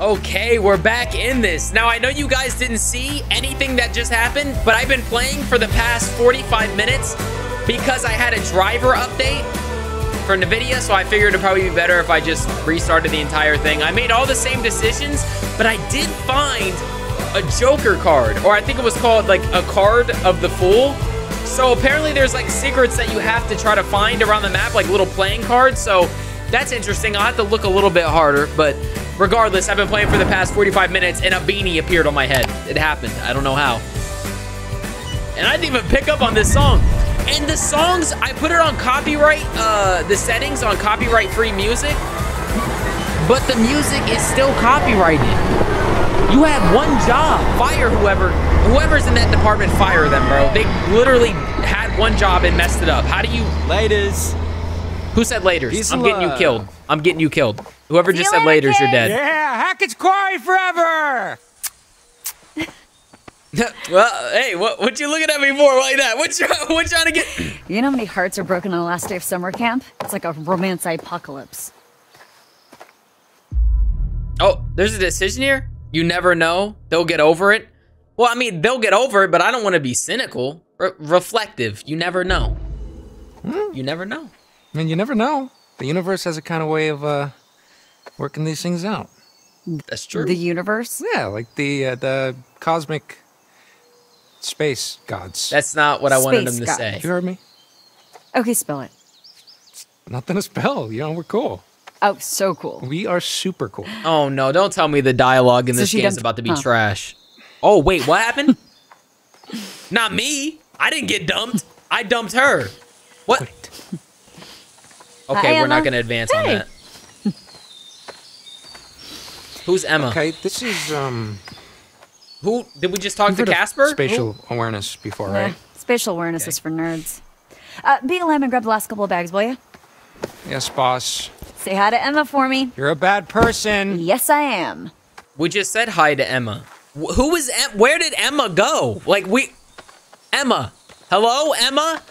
Okay, we're back in this. Now, I know you guys didn't see anything that just happened, but I've been playing for the past 45 minutes because I had a driver update for NVIDIA, so I figured it'd probably be better if I just restarted the entire thing. I made all the same decisions, but I did find a Joker card, or I think it was called like a card of the Fool. So apparently there's like secrets that you have to try to find around the map, like little playing cards. So that's interesting. I'll have to look a little bit harder, but regardless, I've been playing for the past 45 minutes and a beanie appeared on my head. It happened. I don't know how. And I didn't even pick up on this song. And the songs, I put it on copyright, uh, the settings on copyright free music, but the music is still copyrighted. You had one job. Fire whoever, whoever's in that department, fire them, bro. They literally had one job and messed it up. How do you? Laters. Who said laters? Peace I'm getting you killed. I'm getting you killed. Whoever just See said you later, laters, you're kid. dead. Yeah, Hackett's Quarry forever. well, hey, what what you looking at me for like that? What you what you trying to get? You know how many hearts are broken on the last day of summer camp? It's like a romance apocalypse. Oh, there's a decision here. You never know. They'll get over it. Well, I mean, they'll get over it, but I don't want to be cynical. Re- reflective. You never know. You never know. I mean, you never know. The universe has a kind of way of uh, working these things out. That's true. The universe? Yeah, like the uh, the cosmic space gods. That's not what I wanted Space him to gods. say. you heard me? Okay, spill it. Nothing to spell. You know, we're cool. Oh, so cool. We are super cool. Oh no! Don't tell me the dialogue in So this she is dumped- about to be huh. trash. Oh wait, what happened? Not me. I didn't get dumped. I dumped her. What? Wait. Okay, Hi, we're not Emma. going to advance on Hey. that. Who's Emma? Okay, this is um. Who did we just talk to Casper? Spatial awareness before, Nah, right? spatial awareness is for nerds. Uh, be a lamb and grab the last couple of bags, will you? Yes, boss. Say hi to Emma for me. You're a bad person. Yes, I am. We just said hi to Emma. Wh- Who was em- where did Emma go? Like we Emma. Hello, Emma?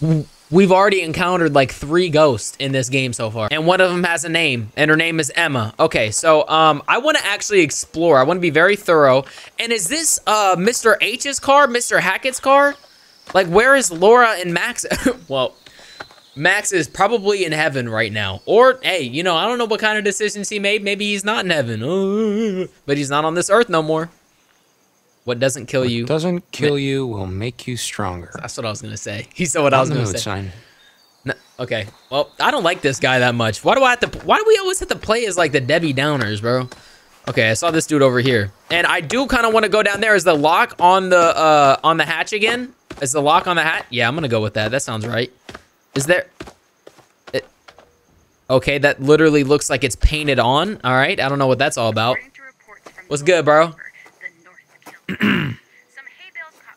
He- We've already encountered like three ghosts in this game so far, and one of them has a name, and her name is Emma. Okay, so um, I want to actually explore. I want to be very thorough. And is this uh Mr. H's car, Mr. Hackett's car? Like, where is Laura and Max? well, Max is probably in heaven right now. Or, hey, you know, I don't know what kind of decisions he made. Maybe he's not in heaven. But he's not on this earth no more. What doesn't kill you? Doesn't kill you will make you stronger. That's what I was going to say. He said what I was going to say. sign. No, okay. Well, I don't like this guy that much. Why do I have to, why do we always have to play as like the Debbie Downers, bro? Okay, I saw this dude over here. And I do kind of want to go down there. Is the lock on the, uh, on the hatch again? Is the lock on the hat? Yeah, I'm going to go with that. That sounds right. Is there, it, okay, that literally looks like it's painted on. All right, I don't know what that's all about. What's good, bro?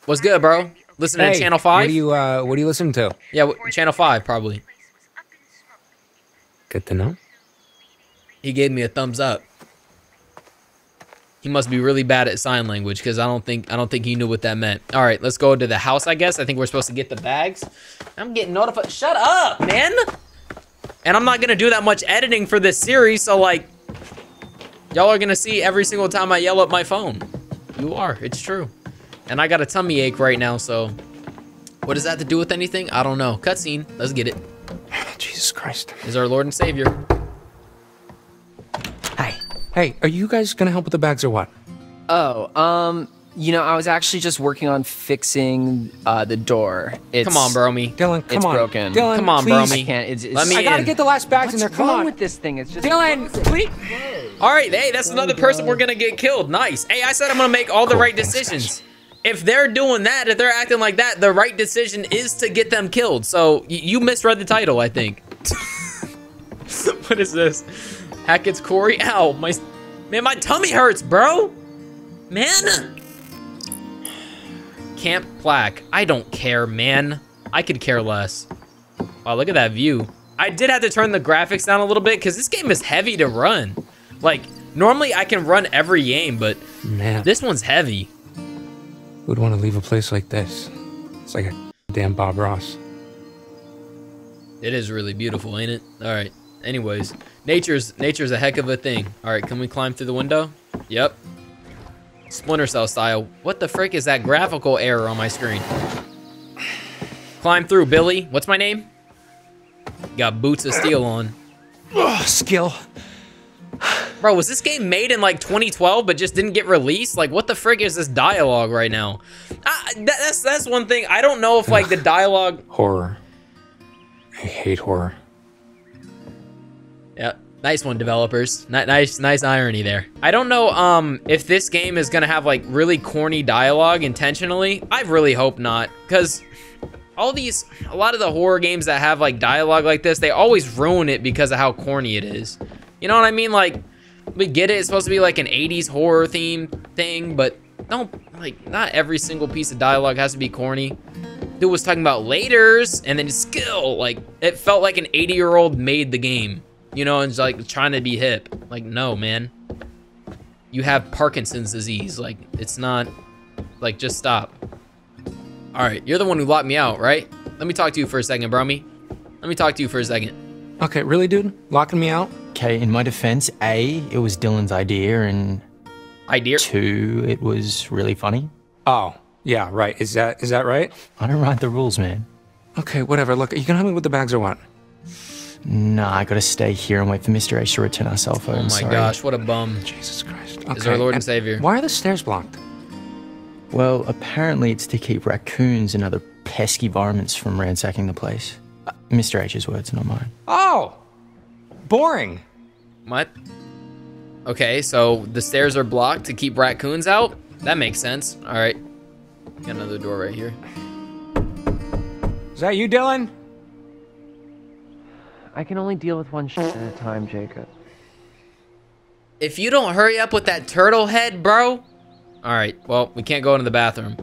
What's good, bro? Listening to Hey, Channel What 5? do you uh? What are you listening to? yeah, Channel 5, probably. Good to know. He gave me a thumbs up. He must be really bad at sign language because I don't think I don't think he knew what that meant. All right, let's go to the house. I guess I think we're supposed to get the bags. I'm getting notified. Shut up, man. And I'm not gonna do that much editing for this series, so like, y'all are gonna see every single time I yell at my phone. You are. It's true. And I got a tummy ache right now, so what does that have to do with anything? I don't know. Cutscene. Let's get it. Jesus Christ. Is our Lord and Savior. Hi. Hey, are you guys gonna help with the bags or what? Oh, um, you know, I was actually just working on fixing uh, the door. It's, Come on, Bromy. Dylan, come It's on. broken. Dylan, Come on, please. Bromy. I can't. It's, it's, Let me I gotta in. get the last bags in there. Come wrong on. with this thing? It's just Dylan, please. All right, hey, that's another person we're gonna get killed. Nice. Hey, I said I'm gonna make all the right decisions. If they're doing that, if they're acting like that, the right decision is to get them killed. So you misread the title, I think. what is this? Hackett's Quarry. Ow, my man, my tummy hurts, bro. Man. Camp plaque. I don't care, man. I could care less. Wow, look at that view. I did have to turn the graphics down a little bit because this game is heavy to run. Like, normally I can run every game, but Man, this one's heavy. who'd want to leave a place like this? It's like a damn Bob Ross. It is really beautiful, ain't it? All right. Anyways, Nature's nature's a heck of a thing. All right, can we climb through the window? Yep. Splinter Cell style. What the frick is that graphical error on my screen? Climb through, Billy. What's my name? Got boots of steel on. Oh, skill. Bro, was this game made in like 2012 but just didn't get released? Like, what the frick is this dialogue right now? Ah, that, that's that's one thing. I don't know if like the dialogue. Horror. I hate horror. Yeah, nice one, developers. Ni- nice, nice irony there. I don't know um if this game is gonna have like really corny dialogue intentionally. I really hope not, because all these, a lot of the horror games that have like dialogue like this, they always ruin it because of how corny it is. You know what I mean? Like, we get it. It's supposed to be like an 80s horror theme thing, but don't like not every single piece of dialogue has to be corny. Dude was talking about laters and then skill. Like it felt like an 80 year old made the game, you know, and it's like trying to be hip. Like no, man. You have Parkinson's disease. Like it's not. Like just stop. All right, you're the one who locked me out, right? Let me talk to you for a second, Brummy. Let me talk to you for a second. Okay, really, dude? Locking me out? Okay, in my defense, A, it was Dylan's idea, and Idea. two, it was really funny. Oh, yeah, right. Is that is that right? I don't write the rules, man. Okay, whatever. Look, you can help me with the bags or what? Nah, I gotta stay here and wait for Mr. H to return our cell phone. Oh my Sorry. gosh, what a bum. Jesus Christ. Is our Lord and Savior. Why are the stairs blocked? Well, apparently it's to keep raccoons and other pesky varmints from ransacking the place. Uh, Mr. H's words, not mine. Oh, boring. What? Okay, so the stairs are blocked to keep raccoons out? That makes sense. All right. Got another door right here. Is that you, Dylan? I can only deal with one shit at a time, Jacob. If you don't hurry up with that turtle head, bro. All right, well, we can't go into the bathroom.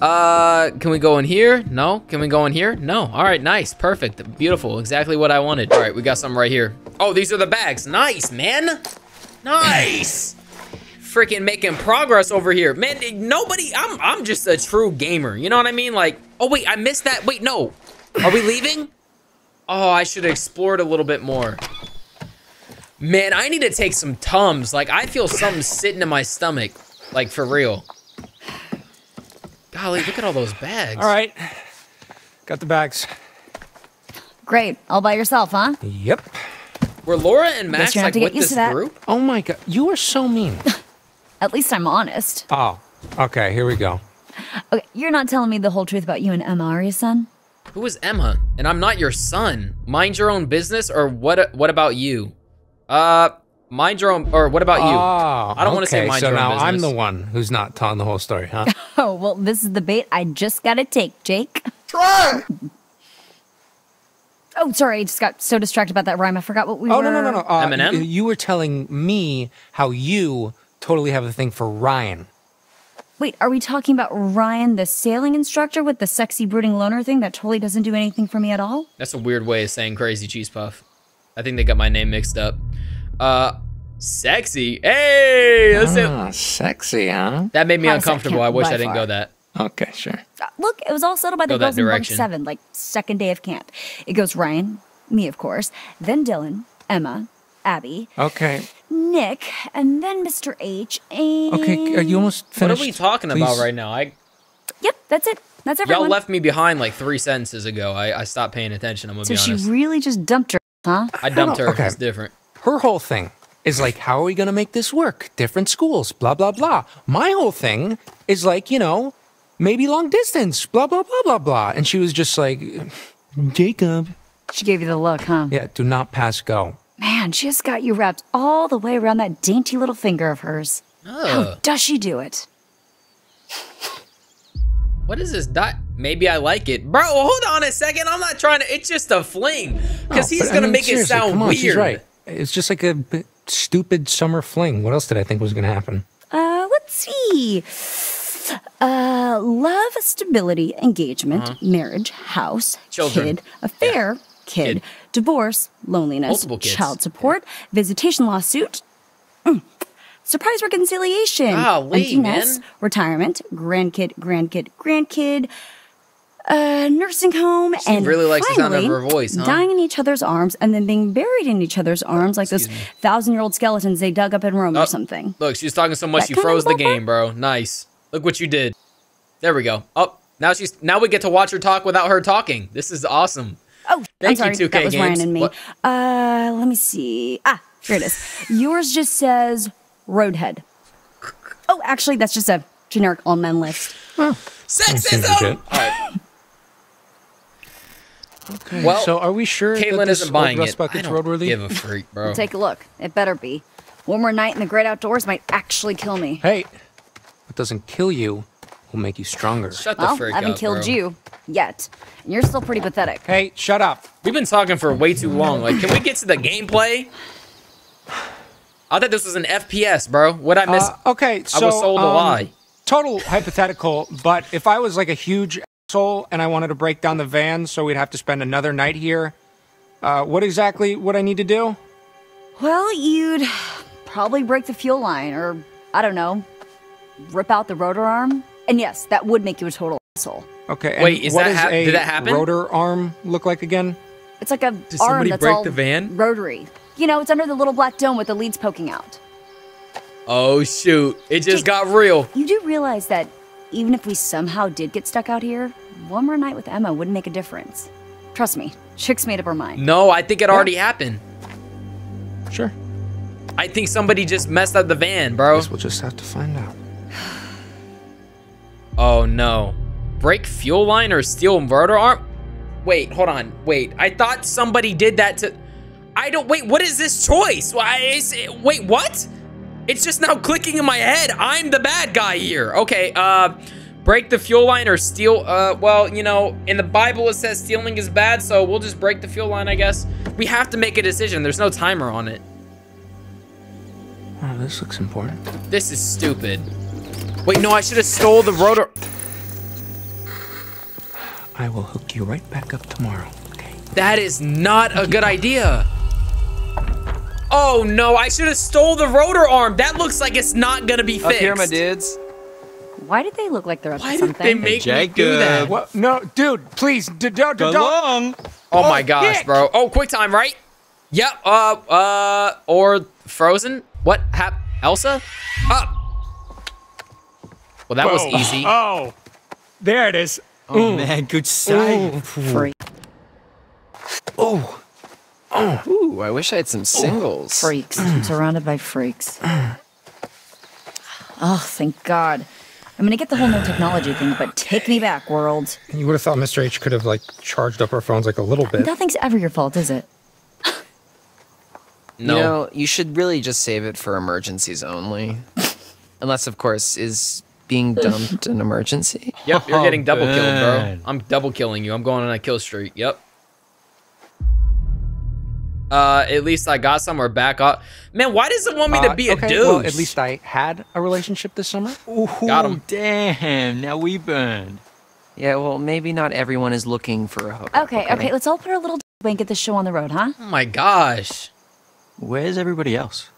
Uh, can we go in here? No. Can we go in here? No. All right, nice. Perfect. Beautiful. Exactly what I wanted. All right, we got some right here. Oh, these are the bags. Nice, man. Nice. Freaking making progress over here. Man, nobody, I'm, I'm just a true gamer. You know what I mean? Like, oh, wait, I missed that. Wait, no. Are we leaving? Oh, I should have explored a little bit more. Man, I need to take some Tums. Like, I feel something sitting in my stomach. Like, for real. Golly, look at all those bags. All right. Got the bags. Great. All by yourself, huh? Yep. Were Laura and Max, Guess you're gonna like, have to get with used this to that. group? Oh my god, you are so mean. At least I'm honest. oh, okay, here we go. Okay, you're not telling me the whole truth about you and Emma, are you, son? Who is Emma? And I'm not your son. Mind your own business, or what? What about you? Uh, mind your own, or what about you? Oh, I don't wanna say okay, mind so your own now I'm the one who's not telling the whole story, huh? Oh, well, this is the bait I just gotta take, Jake. Try! Oh, sorry, I just got so distracted about that rhyme. I forgot what we oh were. Oh, no no no no. Uh, Eminem? You, you were telling me how you totally have a thing for Ryan. Wait, are we talking about Ryan, the sailing instructor with the sexy brooding loner thing that totally doesn't do anything for me at all? That's a weird way of saying crazy cheese puff. I think they got my name mixed up. Uh, sexy. Hey, that's it. Ah, sexy, huh? That made me Hottest at uncomfortable. I wish I didn't far. go that. Okay, sure. Uh, Look, it was all settled by the Go that girls in bunk seven, like second day of camp. It goes Ryan, me of course, then Dylan, Emma, Abby, Okay. Nick, and then Mr. H. And Okay, are you almost finished? What are we talking about right now? I Yep, that's it. That's everyone. y'all left me behind like three sentences ago. I, I stopped paying attention. I'm gonna so be she really just dumped her, huh? I dumped her. Okay. It's different. Her whole thing is like, how are we going to make this work? Different schools, blah, blah, blah. My whole thing is like, you know, maybe long distance, blah, blah, blah, blah, blah. And she was just like, Jacob. She gave you the look, huh? Yeah, do not pass go. Man, she has got you wrapped all the way around that dainty little finger of hers. How does she do it? What is this dot? Maybe I like it, bro. Hold on a second. I'm not trying to. It's just a fling because No, he's but I gonna make it sound on, weird. She's right. It's just like a stupid summer fling. What else did I think was going to happen? Uh, let's see. Uh, love, stability, engagement, marriage, house. Children. kid, affair, kid, Kid. divorce, loneliness, child support, visitation lawsuit, mm, surprise reconciliation, nest, man. retirement, grandkid, grandkid, grandkid, a nursing home, and really likes the sound of finally her voice, huh? dying in each other's arms, and then being buried in each other's arms like those thousand-year-old skeletons they dug up in Rome Oh. or something. Look, she's talking so much That you froze the game, bro. Nice. Look what you did. There we go. Oh, now she's now we get to watch her talk without her talking. This is awesome. Oh, Thank you, I'm sorry. 2K that was Games. Ryan and me. What? Uh, let me see. Ah, here it is. Yours just says Roadhead. Oh, actually, that's just a generic all men list. Seems Sexism. Legit. All right. Well, so are we sure that Kaitlyn this isn't buying Rust it. I Bucket's don't roadworthy? give a freak, bro. Take a look. It better be. One more night in the great outdoors might actually kill me. Hey, what doesn't kill you will make you stronger. Shut the Well, freak I haven't up, killed bro. you yet. And you're still pretty pathetic. Hey, shut up. We've been talking for way too long. Like, can we get to the gameplay? I thought this was an FPS, bro. What I miss? Uh, okay, so I was sold a um, lie. Total hypothetical, but if I was like a huge asshole and I wanted to break down the van so we'd have to spend another night here, uh, what exactly would I need to do? Well, you'd probably break the fuel line, or I don't know, rip out the rotor arm. And yes, that would make you a total asshole. Okay. and Wait, is what that does hap- a did that happen? rotor arm look like again? It's like a Did arm somebody that's break all the van? rotary. You know, it's under the little black dome with the leads poking out. Oh shoot! It just Jake- got real. You do realize that even if we somehow did get stuck out here, one more night with Emma wouldn't make a difference. Trust me, Chick's made up her mind. No, I think it already happened. Sure. I think somebody just messed up the van, bro. Guess we'll just have to find out. Oh no. Break fuel line or steal rotor arm? Wait, hold on. Wait, I thought somebody did that to. I don't. Wait, what is this choice? Why is it? Wait, what? It's just now clicking in my head. I'm the bad guy here. Okay, uh. Break the fuel line or steal. Uh, well, you know, in the Bible it says stealing is bad, so we'll just break the fuel line, I guess. We have to make a decision. There's no timer on it. Oh, this looks important. This is stupid. Wait, no, I should have stole the rotor. I will hook you right back up tomorrow. Okay. That is not a good idea. Oh no, I should have stole the rotor arm. That looks like it's not gonna be Up fixed. here, my dudes. Why did they look like they're up Why to did they make me do that? What? No, dude, please, d- don't, don't. Along. Oh my Oh, gosh, Nick. bro. Oh, quick time, right? Yep. Uh, uh, or Frozen. What hap? Elsa? Up. Well, that was easy. Oh, there it is. Oh man, good save. Freak. Oh, Ooh, I wish I had some singles. Freaks. I'm surrounded by freaks. Oh, thank God. I'm gonna get the whole new technology thing, but take me back, world. you would have thought Mr. H could have like charged up our phones like a little bit. Nothing's ever your fault, is it? No. You know, you should really just save it for emergencies only. Unless, of course, is being dumped an emergency. Yep, you're oh, getting double killed, bro. I'm double killing you. I'm going on a kill streak. Yep. Uh, at least I got somewhere back up. Man, why does it want me to Uh, be a dude? Well, at least I had a relationship this summer. Got 'em. Damn, now we burned. Yeah, well, maybe not everyone is looking for a hookup. Okay, okay, let's all put our little and get this show on the road, huh? oh my gosh. Where's everybody else?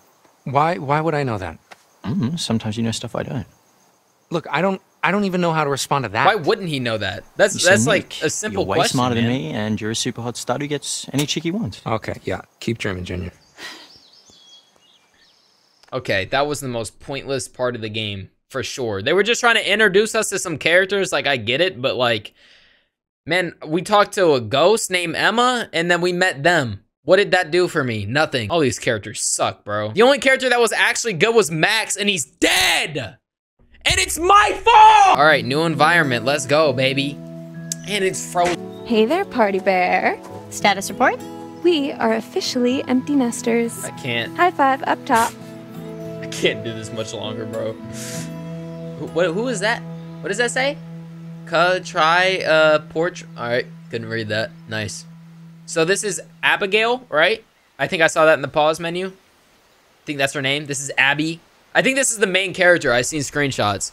Why? Why would I know that? Mm, sometimes you know stuff I don't. Look, I don't. I don't even know how to respond to that. Why wouldn't he know that? That's You're so that's like a simple You're way question. smarter man. than me, and you're a super hot stud who gets any chick he wants. Okay, yeah. Keep dreaming, Junior. Okay, that was the most pointless part of the game for sure. They were just trying to introduce us to some characters. Like I get it, but like, man, we talked to a ghost named Emma, and then we met them. What did that do for me? Nothing. All these characters suck, bro. The only character that was actually good was Max, and he's dead. And it's my fault. All right, new environment. Let's go, baby. And it's frozen. Hey there, Party Bear. Status report? We are officially empty nesters. I can't. High five up top. I can't do this much longer, bro. Who, what, who is that? What does that say? Ca try uh porch. All right, couldn't read that. Nice. So this is Abigail, right? I think I saw that in the pause menu. I think that's her name. This is Abby. I think this is the main character. I've seen screenshots.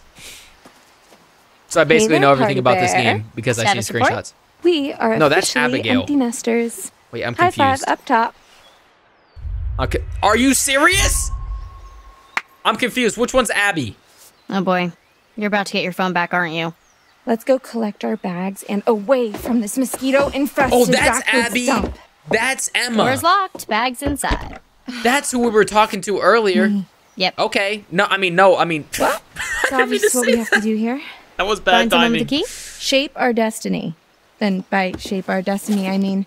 So I basically there, know everything Party about this game because I've seen Status report? screenshots. We are No, that's officially Abigail. empty nesters. Wait, I'm confused. High five up top. Okay. Are you serious? I'm confused. Which one's Abby? Oh boy. You're about to get your phone back, aren't you? Let's go collect our bags and away from this mosquito infested Oh, that's Abby. dump. That's Emma. Doors locked, bags inside. That's who we were talking to earlier. Mm. Yep. Okay. No, I mean, no, I mean, Well, it's obvious what we have to do here. that was bad Find someone timing. the key. Shape our destiny. Then by shape our destiny, I mean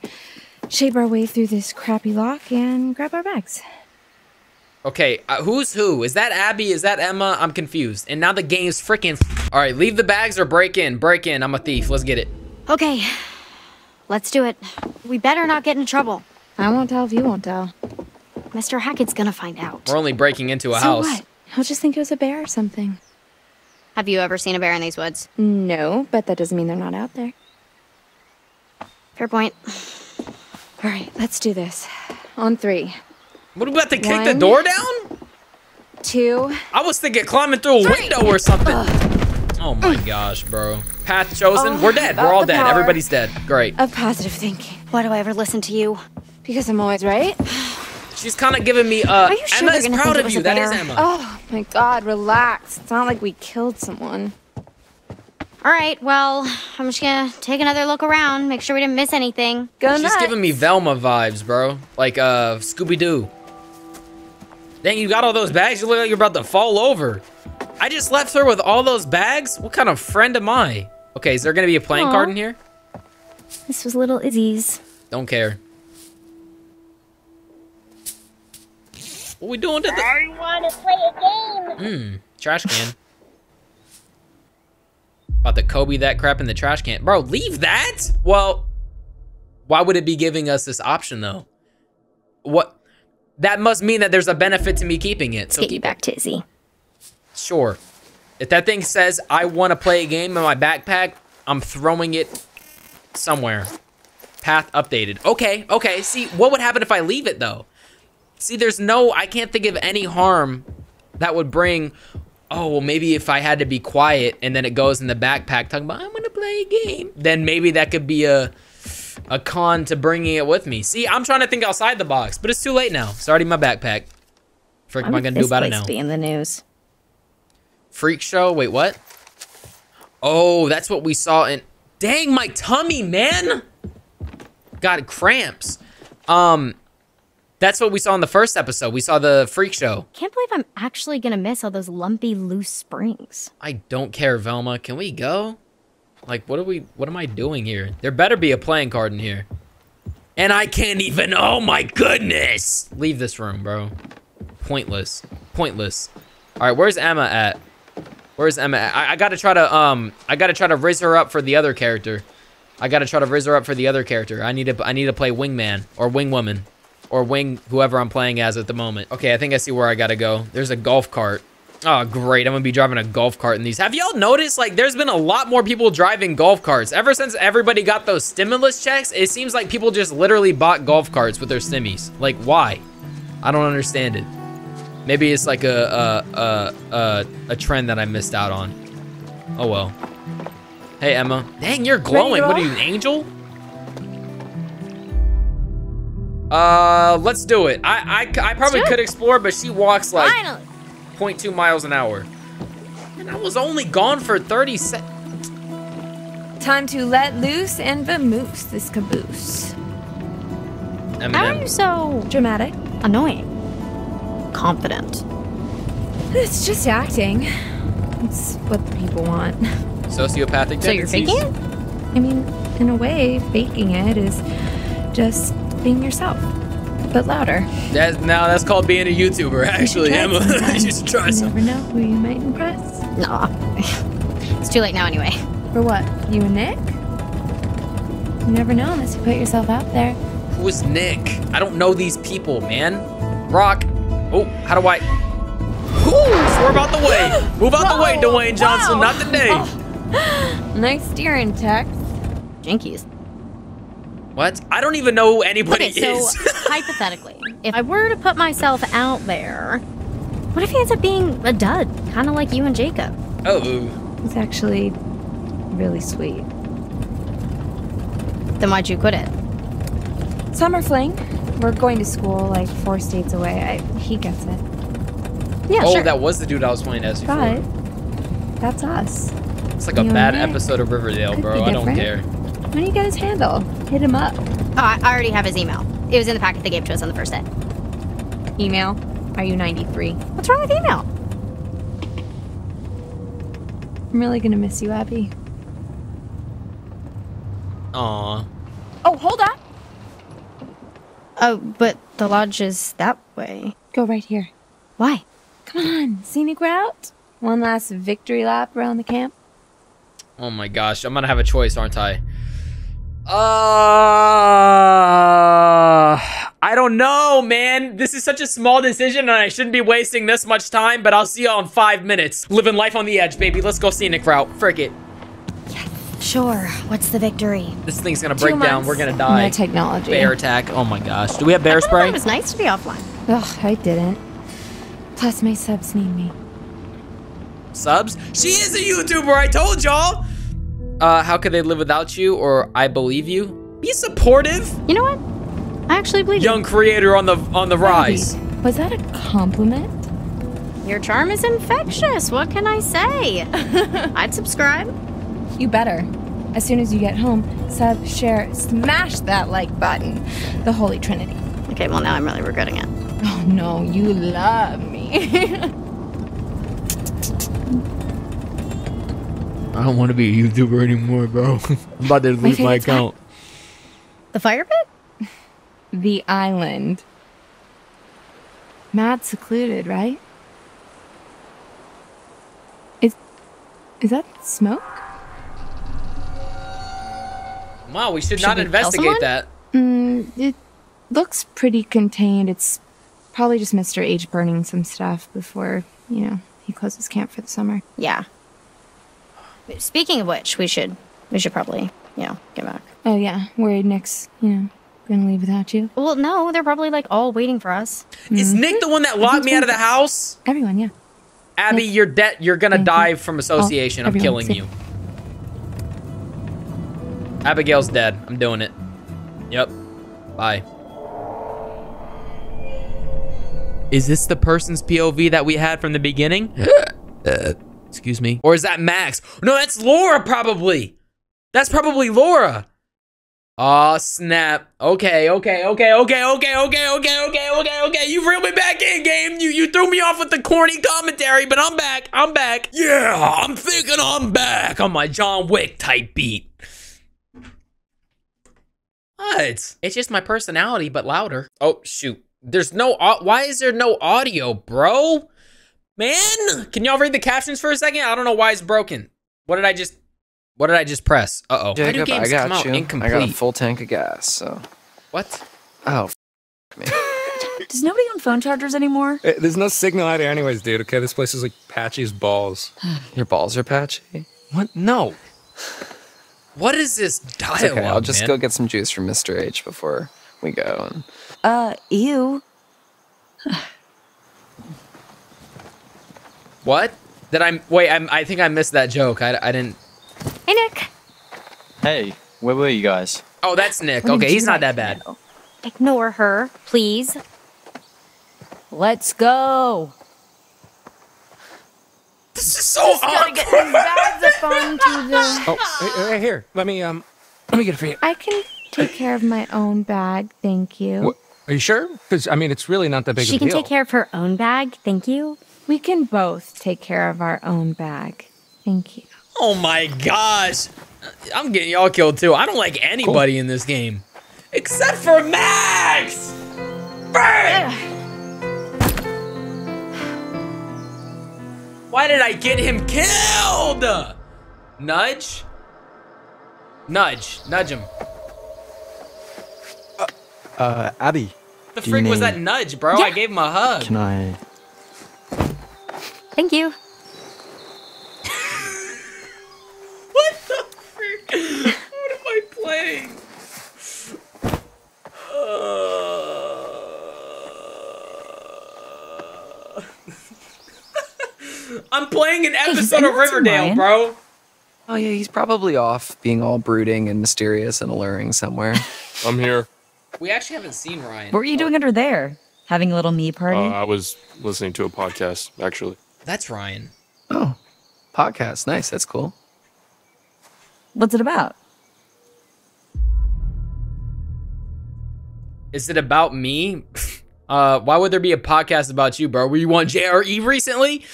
shape our way through this crappy lock and grab our bags. Okay, uh, who's who? Is that Abby? Is that Emma? I'm confused. And now the game's freaking. All right, leave the bags or break in. Break in. I'm a thief. Let's get it. Okay. Let's do it. We better not get in trouble. I won't tell if you won't tell. Mr. Hackett's gonna find out. We're only breaking into a so house. what? He'll just think it was a bear or something. Have you ever seen a bear in these woods? No, but that doesn't mean they're not out there. Fair point. All right, let's do this. On three, What about to kick the door down? two, I was thinking climbing through a window or something. Oh my gosh, bro. Path chosen. Oh, We're dead. We're all dead. Everybody's dead. Great. of positive thinking. Why do I ever listen to you? Because I'm always right. She's kind of giving me. Uh, you sure Emma they're is proud of you. That is? Emma. Oh my god, relax. It's not like we killed someone. All right, well, I'm just gonna take another look around, make sure we didn't miss anything. Go She's nuts. giving me Velma vibes, bro. Like uh, Scooby Doo. Dang, you got all those bags. You look like you're about to fall over. I just left her with all those bags. What kind of friend am I? Okay, is there gonna be a playing Aw. card in here? This was little Izzy's. Don't care. What we doing to the? I want to play a game. Hmm. Trash can. About to Kobe that crap in the trash can. Bro, leave that? Well, why would it be giving us this option though? What? That must mean that there's a benefit to me keeping it. So Get you keep back to Izzy. Sure. If that thing says I want to play a game in my backpack, I'm throwing it somewhere. Path updated. Okay, okay. See, what would happen if I leave it though? See, there's no, I can't think of any harm that would bring, oh, well, maybe if I had to be quiet and then it goes in the backpack talking about, I'm going to play a game, then maybe that could be a, a con to bringing it with me. See, I'm trying to think outside the box, but it's too late now. It's already in my backpack. Frick am I going to do about it now? be in the news? Freak show? Wait, what? Oh, that's what we saw in. Dang, my tummy, man! Got cramps. Um, that's what we saw in the first episode. We saw the freak show. Can't believe I'm actually gonna miss all those lumpy, loose springs. I don't care, Velma. Can we go? Like, what are we? What am I doing here? There better be a playing card in here. And I can't even. Oh my goodness! Leave this room, bro. Pointless. Pointless. All right, where's Emma at? Where's Emma? At? I, I gotta try to um. I gotta try to raise her up for the other character. I gotta try to raise her up for the other character. I need to. I need to play wingman or wingwoman, or wing whoever I'm playing as at the moment. Okay, I think I see where I gotta go. There's a golf cart. Oh, great. I'm gonna be driving a golf cart in these. Have y'all noticed, like, there's been a lot more people driving golf carts. Ever since everybody got those stimulus checks, it seems like people just literally bought golf carts with their stimmies. Like, why? I don't understand it. Maybe it's like a, a, a, a, a trend that I missed out on. Oh, well. Hey, Emma. Dang, you're glowing. What are you, an angel? Uh, let's do it. I, I, I probably do could explore, but she walks like Finally! 0.2 miles an hour. And I was only gone for 30 seconds. Time to let loose and vamoose this caboose. How are you so Dramatic. annoying? Confident. It's just acting. It's what the people want. Sociopathic So you're faking it? I mean, in a way, faking it is just being yourself, but louder. That's, now that's called being a YouTuber, actually, try it Emma. you should try You some. never know who you might impress. Nah. it's too late now anyway. For what? You and Nick? You never know unless you put yourself out there. Who is Nick? I don't know these people, man. Rock. Oh, how do I? Ooh, swerve out the way. Move out the way, Whoa, Dwayne Johnson. whoa. Not today. Nice steering, Tex. Jinkies. What? I don't even know who anybody Okay, so is. hypothetically, if I were to put myself out there, what if he ends up being a dud? Kind of like you and Jacob. oh. It's actually really sweet. Then why'd you quit it? Summer fling. We're going to school like four states away. I, he gets it. Yeah, oh, sure. that was the dude I was playing as before. But that's us. It's like a bad episode of Riverdale, Could bro. I don't care. Why don't you get his handle? Hit him up. Oh, I I already have his email. It was in the packet they gave to us on the first day. Email. Are you 93? What's wrong with email? I'm really gonna miss you, Abby. Aw. Oh, hold on. Oh, but the lodge is that way. Go right here. Why? Come on, scenic route. One last victory lap around the camp. Oh my gosh, I'm gonna have a choice, aren't I? Uh, I don't know, man. This is such a small decision, and I shouldn't be wasting this much time. But I'll see y'all in five minutes. Living life on the edge, baby. Let's go scenic route. Frick it. Sure. What's the victory? This thing's gonna break down. We're gonna die. No technology. Bear attack. Oh my gosh. Do we have bear I spray? It was nice to be offline. Ugh, I didn't. Plus, my subs need me. Subs? She is a YouTuber. I told y'all. Uh, how could they live without you? Or I believe you. Be supportive. You know what? I actually believe Young creator on the on the rise. Abby, Was that a compliment? Your charm is infectious. What can I say? I'd subscribe. You better. As soon as you get home, sub, share, smash that like button. The Holy Trinity. Okay, well now I'm really regretting it. Oh no, you love me. I don't want to be a YouTuber anymore, bro. I'm about to lose my account. The fire pit? the island. Mad secluded, right? Is is that smoke? Wow, we should, Should not we investigate that. Mm, it looks pretty contained. It's probably just Mr. H burning some stuff before, you know, he closes camp for the summer. Yeah. Speaking of which, we should we should probably, you know, get back. Oh yeah, worried Nick's, you know, gonna leave without you. Well, no, they're probably like all waiting for us. Is Nick the one that locked me out of the house? Everyone, yeah. Abby, you're dead. You're gonna Thank you. die from association. Oh, I'm killing see. you. Abigail's dead. I'm doing it. Yep. Bye. Is this the person's POV that we had from the beginning? Uh, Excuse me. Or is that Max? No, that's Laura probably. That's probably Laura. Oh snap. Okay, okay, okay, okay, okay, okay, okay, okay, okay, okay. You reeled me back in, game. You you threw me off with the corny commentary, but I'm back. I'm back. Yeah, I'm thinking I'm back on my John Wick type beat. What? It's just my personality, but louder. Oh shoot. There's no. Why is there no audio, bro? Man, can y'all read the captions for a second? I don't know why it's broken. What did I just? What did I just press? Uh oh. Why do Jacob, I games come got out you. I incomplete? got a full tank of gas, so. what? Oh, f- me. Does nobody own phone chargers anymore? Eh, There's no signal out here, anyways, dude. Okay, this place is like patchy as balls. Your balls are patchy. What? No. What is this It's dialogue? okay. I'll just man? go get some juice from Mr. H before we go. And Uh, ew. What? Did I wait? I'm, I think I missed that joke. I, I didn't. Hey, Nick. Hey, where were you guys? Oh, that's Nick. What Okay, he's not like that bad. know? Ignore her, please. Let's go. This is so awkward. bags up onto the. Oh, hey, hey, here. Let me um, let me get it for you. I can take care of my own bag, thank you. What? Are you sure? Because I mean, it's really not that big She of a can deal. take care of her own bag, thank you. We can both take care of our own bag. Thank you. Oh my gosh. I'm getting y'all killed too. I don't like anybody in this game. Except for Max! Frick! Why did I get him killed? Nudge? Nudge. Nudge him. Uh, Abby, The freak was that nudge, bro? I gave him a hug. can I? Thank you. What the frick? What am I playing? Uh... I'm playing an episode of Riverdale, bro. oh yeah, he's probably off being all brooding and mysterious and alluring somewhere. I'm here. We actually haven't seen Ryan. What were you doing under there? Having a little me party? Uh, I was listening to a podcast, actually. That's Ryan. oh, podcast, nice. That's cool. What's it about? Is it about me? Uh, why would there be a podcast about you, bro? Were you on JRE recently?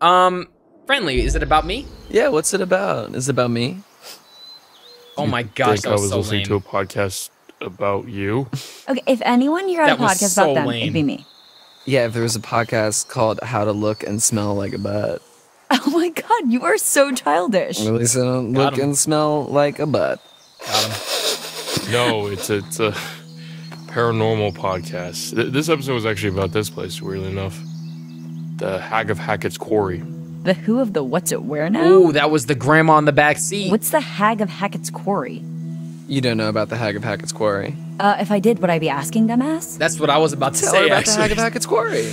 Um, friendly, is it about me? Yeah, what's it about? Is it about me? Oh my gosh, think that I was, was so listening lame. to a podcast about you? Okay, if anyone here had That a podcast so about them, lame. it'd be me. Yeah, if there was a podcast called How to Look and Smell Like a Butt. Oh my god, you are so childish. At least I don't Got look him. and smell like a butt. Got him. No, it's a, it's a paranormal podcast. Th- This episode was actually about this place, weirdly enough. The Hag of Hackett's Quarry. The who of the what's it where now? Ooh, that was the grandma in the back seat. What's the hag of Hackett's quarry? You don't know about the Hag of Hackett's Quarry. Uh, if I did, would I be asking them dumbass? That's what I was about to Tell her say. about the Hag Actually, of Hackett's Quarry.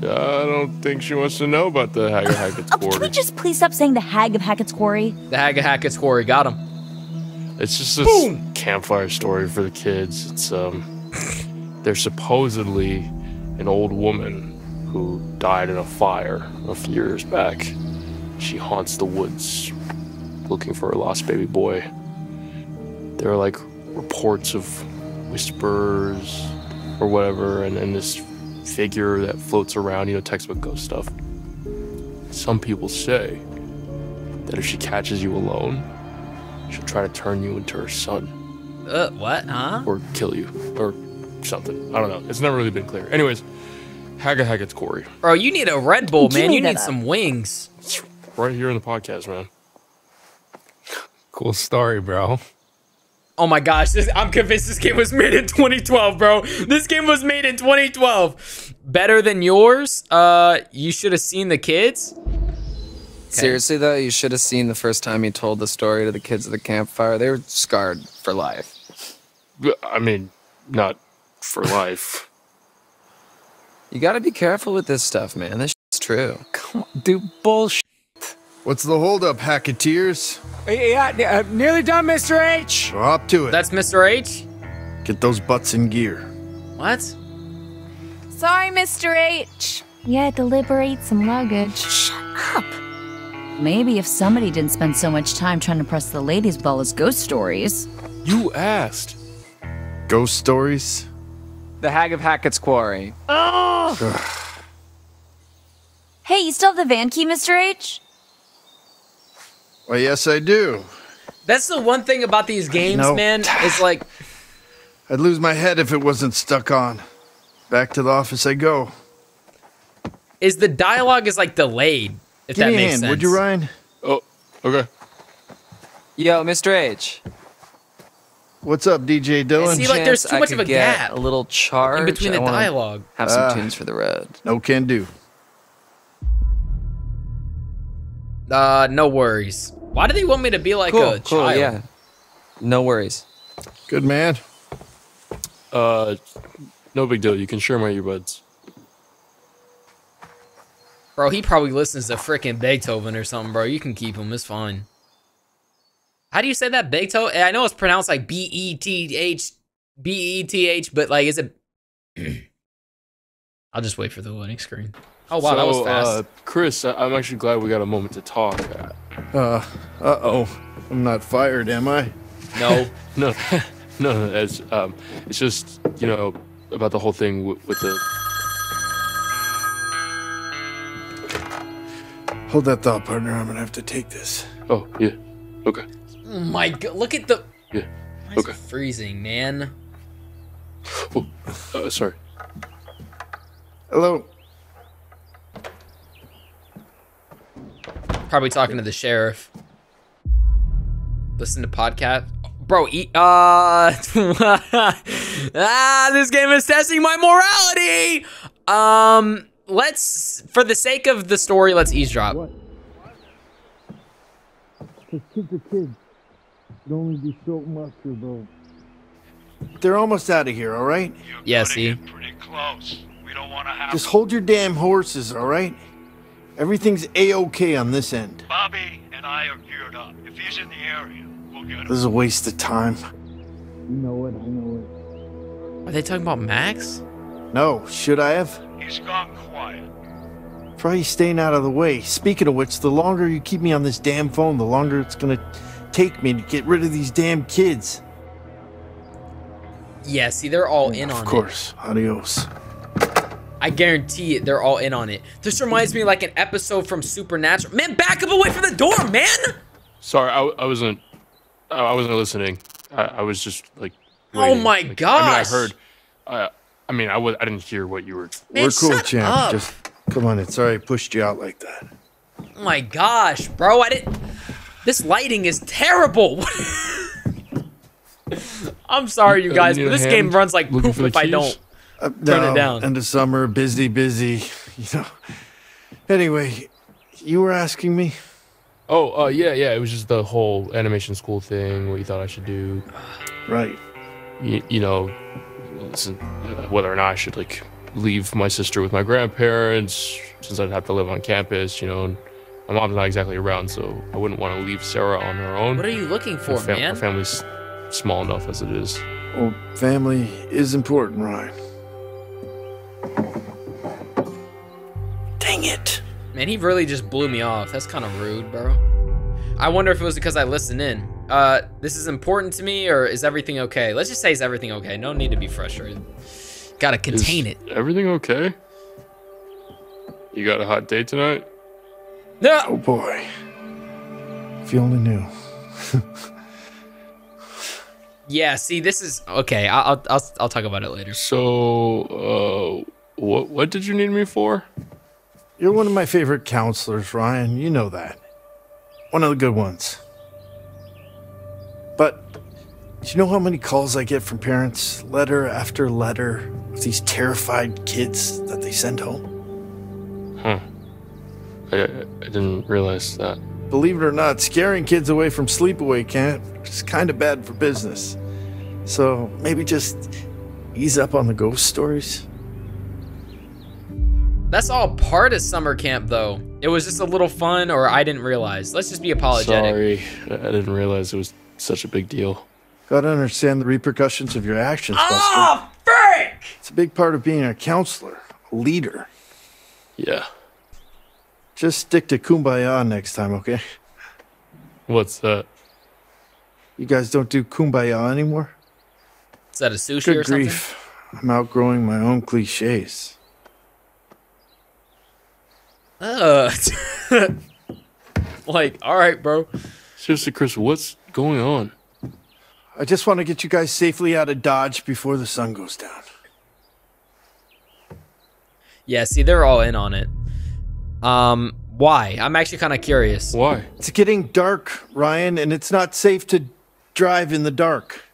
I don't think she wants to know about the Hag of Hackett's Oh, can we Quarry. just please stop saying the hag of Hackett's quarry? the Hag of Hackett's quarry got him. It's just this campfire story for the kids. It's um, there's supposedly an old woman who died in a fire a few years back. She haunts the woods, looking for her lost baby boy. There are like reports of whispers or whatever, and then this figure that floats around, you know, textbook ghost stuff. Some people say that if she catches you alone, she'll try to turn you into her son Uh, what? Huh? or kill you or something. I don't know. It's never really been clear. Anyways, Haga Hackett's Quarry. Bro, you need a Red Bull, You man. You made that need up. some wings. Right here in the podcast, man. Cool story, bro. Oh my gosh, this, I'm convinced this game was made in 2012, bro. This game was made in 2012. Better than yours? Uh, you should have seen the kids. Seriously, though, you should have seen the first time he told the story to the kids at the campfire. They were scarred for life. I mean, not for life. You gotta be careful with this stuff, man. This is true. Dude, bullshit. What's the holdup, Hacketeers? Yeah, uh, nearly done, Mr. H. We're up to it. That's Mr. H. Get those butts in gear. What? Sorry, Mr. H. You had to liberate some luggage. Shut up. Maybe if somebody didn't spend so much time trying to press the ladies' ball as ghost stories. You asked. Ghost stories? The Hag of Hackett's Quarry. Oh! Hey, you still have the van key, Mr. H? Why, yes, I do. That's the one thing about these games, No. man. It's like, I'd lose my head if it wasn't stuck on. Back to the office I go. is the dialogue is like delayed. If Give that me a makes hand, sense. would you, Ryan? Oh, okay. Yo, Mr. H. What's up, DJ Dylan? see, like, there's Chance too I much could of a get gap A little charge In between the I dialogue. Have some Ah. tunes for the road. no can do. Uh, no worries. Why do they want me to be like cool, a cool, child? yeah. No worries. Good man. Uh, no big deal. You can share my earbuds. Bro, he probably listens to frickin' Beethoven or something, bro. You can keep him. It's fine. How do you say that? Beethoven? I know it's pronounced like B E T H B E T H, but like, is it? I'll just wait for the loading screen. Oh wow, that was So, fast. Uh, Chris, I- I'm actually glad we got a moment to talk. Uh, uh-oh. I'm not fired, am I? no, No, no, no. It's um, it's just you know about the whole thing with, with the. Hold that thought, partner. I'm gonna have to take this. Oh yeah, okay, oh my god, look at the. yeah, Why is okay. it freezing, man? Oh, uh, sorry. Hello. Probably talking to the sheriff. Listen to podcast. Bro, eat. Uh. ah, this game is testing my morality. Um, let's, for the sake of the story, let's eavesdrop. kids are kids. It'd only be short muster, bro. They're almost out of here, all right? Yeah, see. Pretty close. We don't want to have Just hold your damn horses, all right? Everything's a-okay on this end. Bobby and I are geared up. If he's in the area, we'll get him. This is a waste of time. You know it, I know Are they talking about Max? No, should I have? He's gone quiet. Try staying out of the way. Speaking of which, the longer you keep me on this damn phone, the longer it's gonna take me to get rid of these damn kids. Yeah, see, they're all in on it. Of course. Adios. It. I guarantee it, they're all in on it. This reminds me like an episode from Supernatural. Man, back up away from the door, man! Sorry, I, I wasn't. I I wasn't listening. I, I was just like. Oh my Like, I mean, I heard. I, I mean, I was. I didn't hear what you were. Man, We're cool, champ. up. Just come on. It's sorry I pushed you out like that. Oh my gosh, bro, I didn't. This lighting is terrible. I'm sorry, you Uh, guys, but a this game runs like looking poop if I don't. Uh, Turn it down. End of summer, busy, busy. You know. Anyway, you were asking me. Oh, uh, yeah, yeah. It was just the whole animation school thing. What you thought I should do. Right. You, you know, listen, uh, whether or not I should like leave my sister with my grandparents since I'd have to live on campus. You know, and my mom's not exactly around, so I wouldn't want to leave Sarah on her own. What are you looking Our for, fam- man? Our family's small enough as it is. Well, family is important, Ryan. Dang it. Man, he really just blew me off. That's kind of rude, bro. I wonder if it was because I listened in. Uh, this is important to me, or is everything okay? Let's just say is everything okay. No need to be frustrated. Gotta contain Is it. Everything okay? You got a hot date tonight? No. Oh boy. If you only knew. Yeah. See, this is okay. I- I'll I'll I'll talk about it later. So, uh, what what did you need me for? You're one of my favorite counselors, Ryan. You know that. One of the good ones. But do you know how many calls I get from parents, letter after letter, of these terrified kids that they send home? Huh. I, I I didn't realize that. Believe it or not, scaring kids away from sleepaway camp is kind of bad for business. So maybe just ease up on the ghost stories. That's all part of summer camp, though. It was just a little fun, or I didn't realize. Let's just be apologetic. Sorry, I I didn't realize it was such a big deal. Gotta understand the repercussions of your actions, ah, Buster. Oh, frick! It's a big part of being a counselor, a leader. Yeah. Just stick to kumbaya next time, okay? What's that? You guys don't do kumbaya anymore? Is that a sushi Good or something? grief. I'm outgrowing my own cliches. Uh, like, all right, bro. Seriously, Chris, what's going on? I just want to get you guys safely out of Dodge before the sun goes down. Yeah, see, they're all in on it. Um, why? I'm actually kind of curious. Why? It's getting dark, Ryan, and it's not safe to drive in the dark.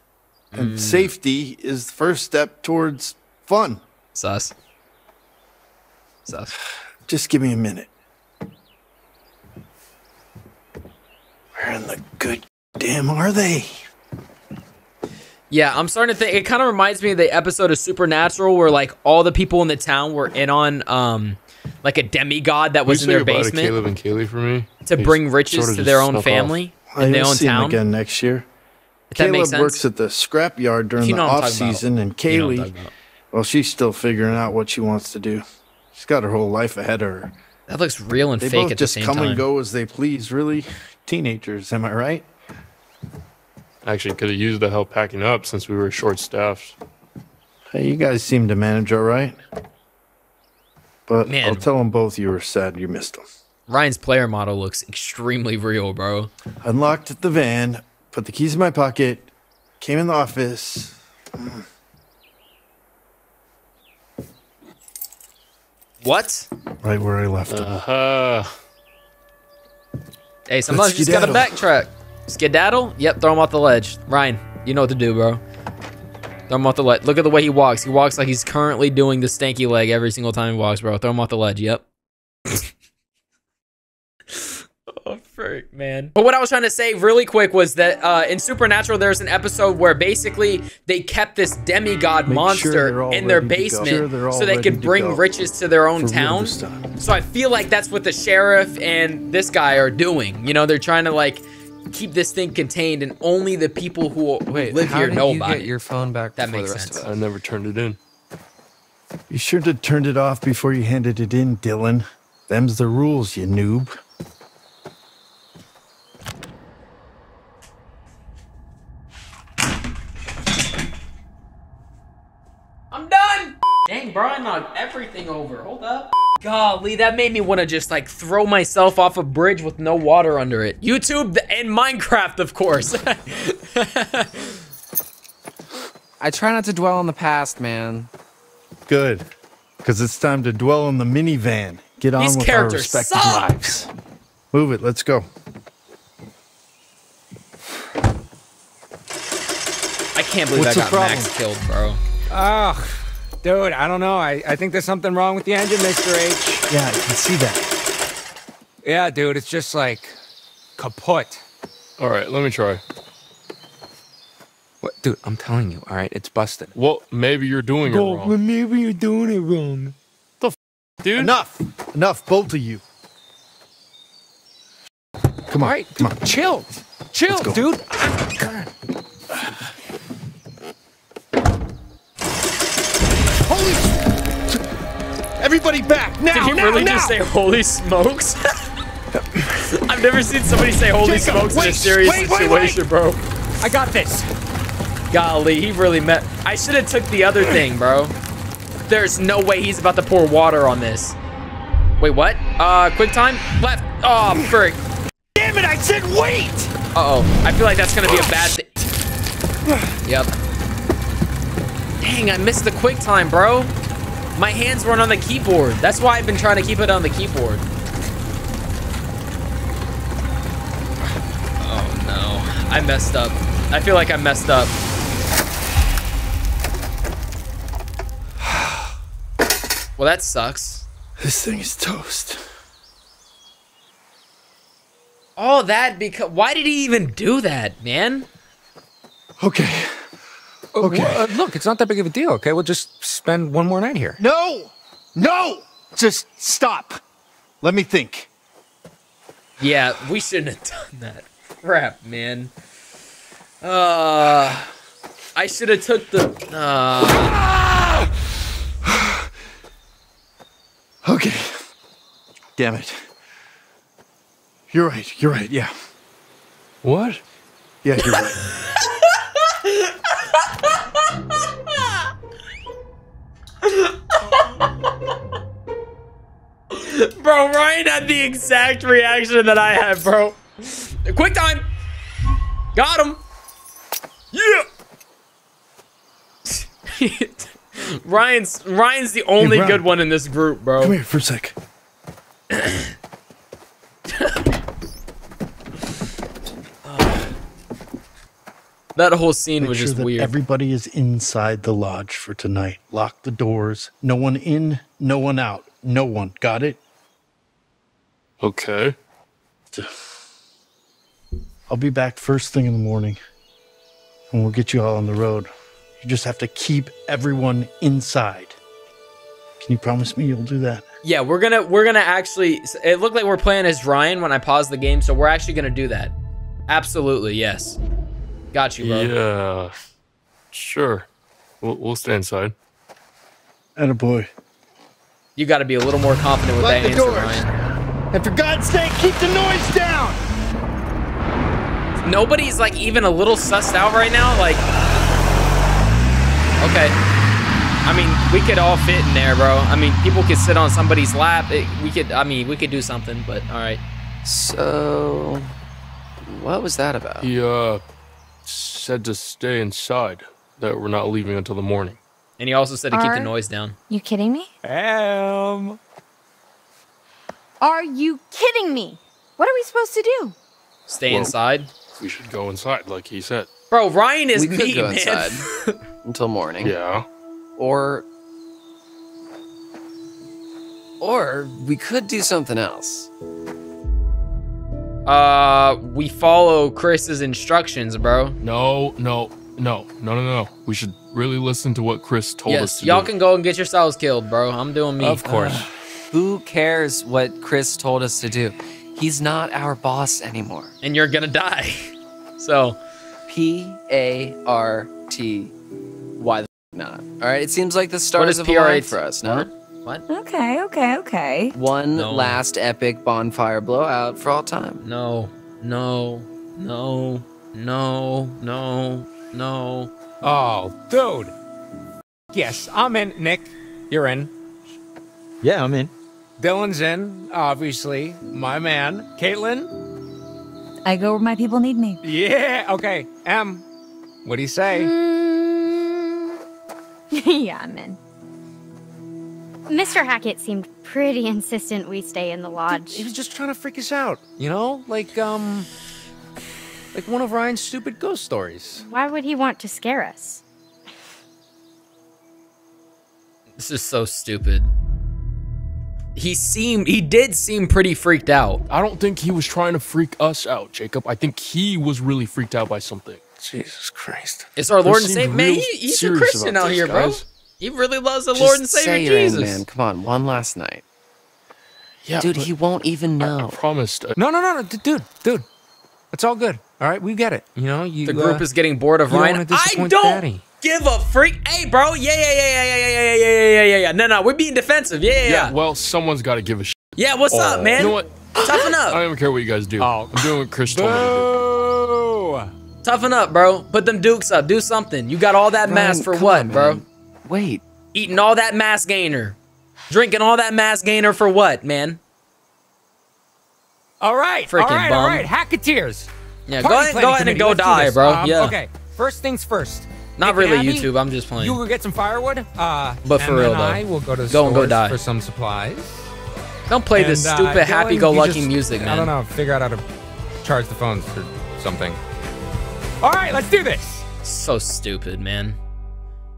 And Hmm. safety is the first step towards fun. Sus. Sus. Just give me a minute. Where in the good damn are they? Yeah, I'm starting to think. It kind of reminds me of the episode of Supernatural where like all the people in the town were in on um like a demigod that was Will in you their say goodbye to basement Caleb and Kaylee for me. to They bring riches sorta to their own snuck off. family I in their will own see him town. again next year. If that Caleb makes sense. works at the scrap yard during You the know what I'm off season, and You know Kaylee, well, she's still figuring out what she wants to do. She's got her whole life ahead of her. That looks real and They fake both at the just same come time. and go as they please. Really, teenagers, am I right? Actually, could have used the help packing up since we were short staffed. Hey, you guys seem to manage all right. But Man. I'll tell them both you were sad you missed them. Ryan's player model looks extremely real, bro. Unlocked the van, put the keys in my pocket, came in the office. Mm. What? Right where I left him. Uh, Hey, sometimes you just gotta backtrack. Skedaddle? Yep, throw him off the ledge. Ryan, you know what to do, bro. Throw him off the ledge. Look at the way he walks. He walks like he's currently doing the stanky leg every single time he walks, bro. Throw him off the ledge. Yep. Frick, man. But what I was trying to say really quick was that uh, in Supernatural, there's an episode where basically they kept this demigod Make monster they're in their ready to go. basement Sure so they could bring go. riches to their own For town. So I feel like that's what the sheriff and this guy are doing. You know, they're trying to like keep this thing contained, and only the people who Wait, live how here did know you about get it. your phone back That makes the rest sense. of us? I never turned it in. You should have turned it off before you handed it in, Dylan. Them's the rules, you noob. Everything over. Hold up. Golly, that made me want to just like throw myself off a bridge with no water under it. YouTube and Minecraft, of course. I try not to dwell on the past, man. Good. Because it's time to dwell on the minivan. Get on These with our respective suck. lives. Move it. Let's go. I can't believe What's I got Max killed, bro. Ugh, dude, I don't know. I, I think there's something wrong with the engine, Mr. H. Yeah, I can see that. Yeah, dude, it's just like kaput. All right, let me try. What, dude? I'm telling you, all right, it's busted. Well, maybe you're doing it wrong. maybe you're doing it wrong. The dude, Enough. Enough, both of you. Come on. All right, come dude, on. chill, chill, dude. Ah, Everybody back now! Did he now, really now! just say holy smokes? I've never seen somebody say holy Jacob, smokes in a serious wait, wait, wait. situation, bro. I got this. Golly, he really met. I should have took the other thing, bro. There's no way he's about to pour water on this. Wait, what? Uh, quick time? Left. Oh, frick. Damn it! I said wait. Uh oh. I feel like that's gonna be a bad thing. Yep. Dang, I missed the quick time, bro. My hands weren't on the keyboard. That's why I've been trying to keep it on the keyboard. Oh no. I messed up. I feel like I messed up. Well, that sucks. This thing is toast. All that because why did he even do that, man? Okay. Okay. Well, uh, look, it's not that big of a deal. Okay, we'll just spend one more night here. No! No! Just stop. Let me think. Yeah, we shouldn't have done that. Crap, man. Uh, I should have took the. Uh, Okay. Damn it. You're right. You're right. Yeah. what? Yeah, you're right. bro, Ryan had the exact reaction that I had, bro. Quick time. Got him. Yeah. Ryan's Ryan's the only Ryan. good one in this group, bro. Come here for a sec. That whole scene Make was sure just weird. everybody is inside the lodge for tonight. Lock the doors. No one in, no one out. No one. Got it? Okay. I'll be back first thing in the morning. And we'll get you all on the road. You just have to keep everyone inside. Can you promise me you'll do that? Yeah, we're gonna we're gonna actually. It looked like we're playing as Ryan when I paused the game, so we're actually gonna do that. Absolutely, yes. Got you, bro. Yeah. Sure. We'll, we'll stay inside. boy. You got to be a little more confident with Lock that the answer, doors. Ryan. And for God's sake, keep the noise down! Nobody's like even a little sussed out right now. Like, okay. I mean, we could all fit in there, bro. I mean, people could sit on somebody's lap. It, we could. I mean, we could do something. But all right. So, what was that about? He, uh, said to stay inside, that we're not leaving until the morning. And he also said to keep the noise down. You kidding me? Um, Are you kidding me? What are we supposed to do? Stay Well- inside, We should go inside, like he said. bro. Ryan is we could me, go man. inside until morning. Yeah. Or or we could do something else. Uh, we follow Chris's instructions, bro. No, no, no, no, no, no. We should really listen to what Chris told us yes, to y'all do. can go and get yourselves killed, bro. I'm doing me. of course. Who cares what Chris told us to do? He's not our boss anymore. and you're gonna die. So, P A R T. Why the f- not? All right. It seems like the what stars is have PRA aligned for us. No. What? Okay, okay, okay. One No. last epic bonfire blowout for all time. No, no, no, no, no, no. Oh, dude. Yes, I'm in. Nick, you're in. Yeah, I'm in. Dylan's in, obviously. My man. Kaitlyn? I go where my people need me. Yeah. Okay. Em, what do you say? yeah, I'm in. Mr. Hackett seemed pretty insistent we stay in the lodge. He was just trying to freak us out, you know? Like, um, like one of Ryan's stupid ghost stories. Why would he want to scare us? This is so stupid. He seemed, he did seem pretty freaked out. I don't think he was trying to freak us out, Jacob. I think he was really freaked out by something. Jesus Christ. It's our Lord and Savior. Man, he, he's a Christian out this, here, bro. He really loves the Just Lord and Savior you're in, Jesus. man. Come on, one last night. Yeah, Dude, he won't even know. I promised. uh, No, no, no, no, dude, dude. It's all good. All right, we get it. You know, you. The group uh, is getting bored of you don't Ryan. I don't Daddy. Give a freak. Hey, bro. Yeah, yeah, yeah, yeah, yeah, yeah, yeah, yeah, yeah, yeah, yeah. No, no, we're being defensive. Yeah, yeah, Yeah, yeah. well, someone's got to give a shit. Yeah, what's up, Oh. man? You know what? Toughen up. I don't even care what you guys do. Oh. I'm doing what Chris told me to Boo! Toughen up, bro. Put them dukes up. Do something. You got all that mass for what, on, bro? man. Wait. Eating all that mass gainer. Drinking all that mass gainer for what, man? All right, Freaking all right, bum. all right. Hacketeers. Yeah, Party go ahead, go ahead and go let's die, this. bro. Um, yeah. Okay, first things first. Not really Abby, YouTube. I'm just playing. You go get some firewood. Uh, But for and real, though. I will go to the Go and go die. for some supplies. Don't play this And, uh, stupid Dylan, happy-go-lucky music, man. I don't know. Figure out how to charge the phones or something. All right, let's do this. So stupid, man.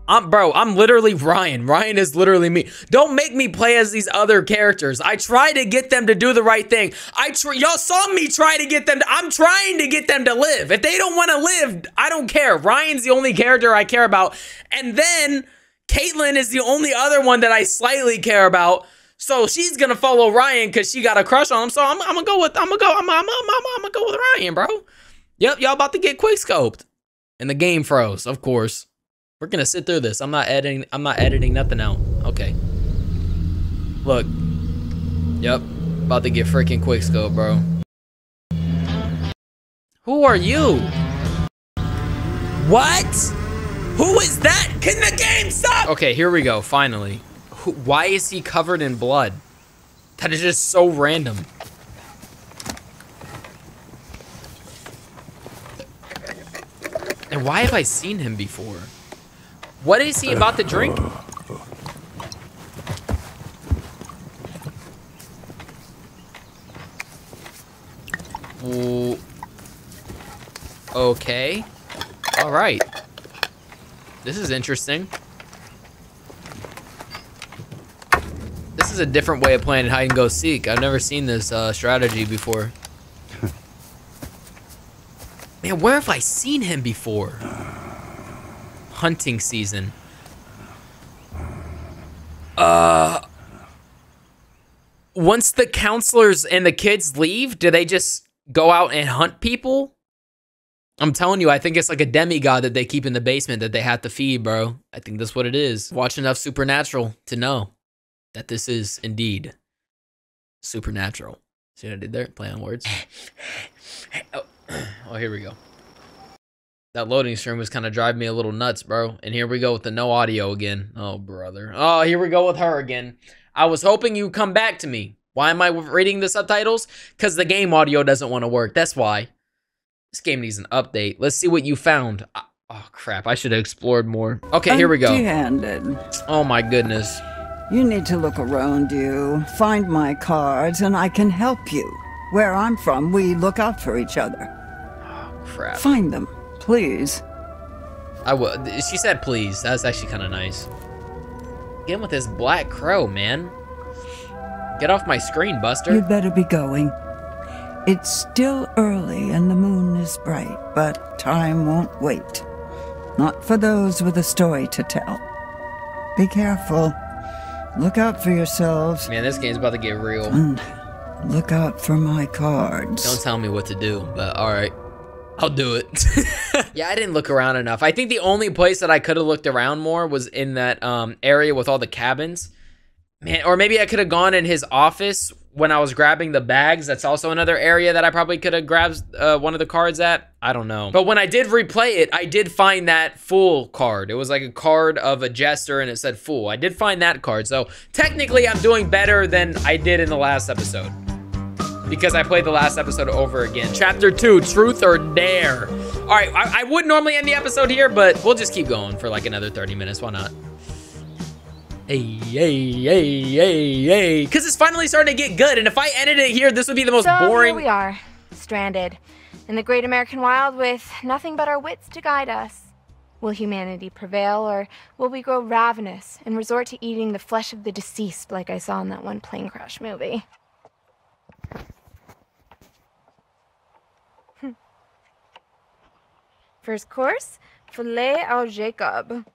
I'm bro, I'm literally Ryan. Ryan is literally me. Don't make me play as these other characters. I try to get them to do the right thing. I tr- y'all saw me try to get them to I'm trying to get them to live. If they don't want to live, I don't care. Ryan's the only character I care about. And then Kaitlyn is the only other one that I slightly care about. So she's gonna follow Ryan because she got a crush on him. So I'm, I'm gonna go with I'm gonna go I'm, I'm, I'm, I'm, I'm gonna go with Ryan, bro. Yep, y'all about to get quick scoped. And the game froze, of course. We're gonna sit through this. I'm not editing. I'm not editing nothing out. Okay. Look. Yep. About to get freaking quick scope, bro. Who are you? What? Who is that? Can the game stop? Okay, here we go. Finally. Who, why is he covered in blood? That is just so random. And why have I seen him before? What is he about to drink? Ooh. Okay. All right. This is interesting. This is a different way of playing hide and go seek. I've never seen this uh, strategy before. Man, where have I seen him before? Hunting season. Uh. Once the counselors and the kids leave, do they just go out and hunt people? I'm telling you, I think it's like a demigod that they keep in the basement that they have to feed, bro. I think that's what it is. Watch enough Supernatural to know that this is indeed supernatural. See what I did there? Play on words. oh. oh, here we go. That loading screen was kind of driving me a little nuts, bro. And here we go with the no audio again. Oh, brother. Oh, here we go with her again. I was hoping you'd come back to me. Why am I reading the subtitles? Because the game audio doesn't want to work. That's why. This game needs an update. Let's see what you found. Oh, crap. I should have explored more. Okay, here we go. Empty-handed. Oh, my goodness. You need to look around you, find my cards, and I can help you. Where I'm from, we look out for each other. Oh, crap. Find them, please. I would. She said, "Please." That's actually kind of nice. Get with this black crow, man. Get off my screen, Buster. You'd better be going. It's still early and the moon is bright, but time won't wait. Not for those with a story to tell. Be careful. Look out for yourselves Man, this game's about to get real. and look out for my cards. Don't tell me what to do, but all right. I'll do it. yeah, I didn't look around enough. I think the only place that I could have looked around more was in that um, area with all the cabins. Man, or maybe I could have gone in his office when I was grabbing the bags. That's also another area that I probably could have grabbed uh, one of the cards at. I don't know. But when I did replay it, I did find that full card. It was like a card of a jester and it said fool. I did find that card. So technically I'm doing better than I did in the last episode. Because I played the last episode over again. Chapter two, truth or dare. All right, I, I would normally end the episode here, but we'll just keep going for like another 30 minutes. Why not? Hey, hey, hey, hey, hey. Because it's finally starting to get good. And if I ended it here, this would be the most so boring. here we are, stranded in the great American wild with nothing but our wits to guide us. Will humanity prevail, or will we grow ravenous and resort to eating the flesh of the deceased like I saw in that one plane crash movie? First course, filet au Jacob.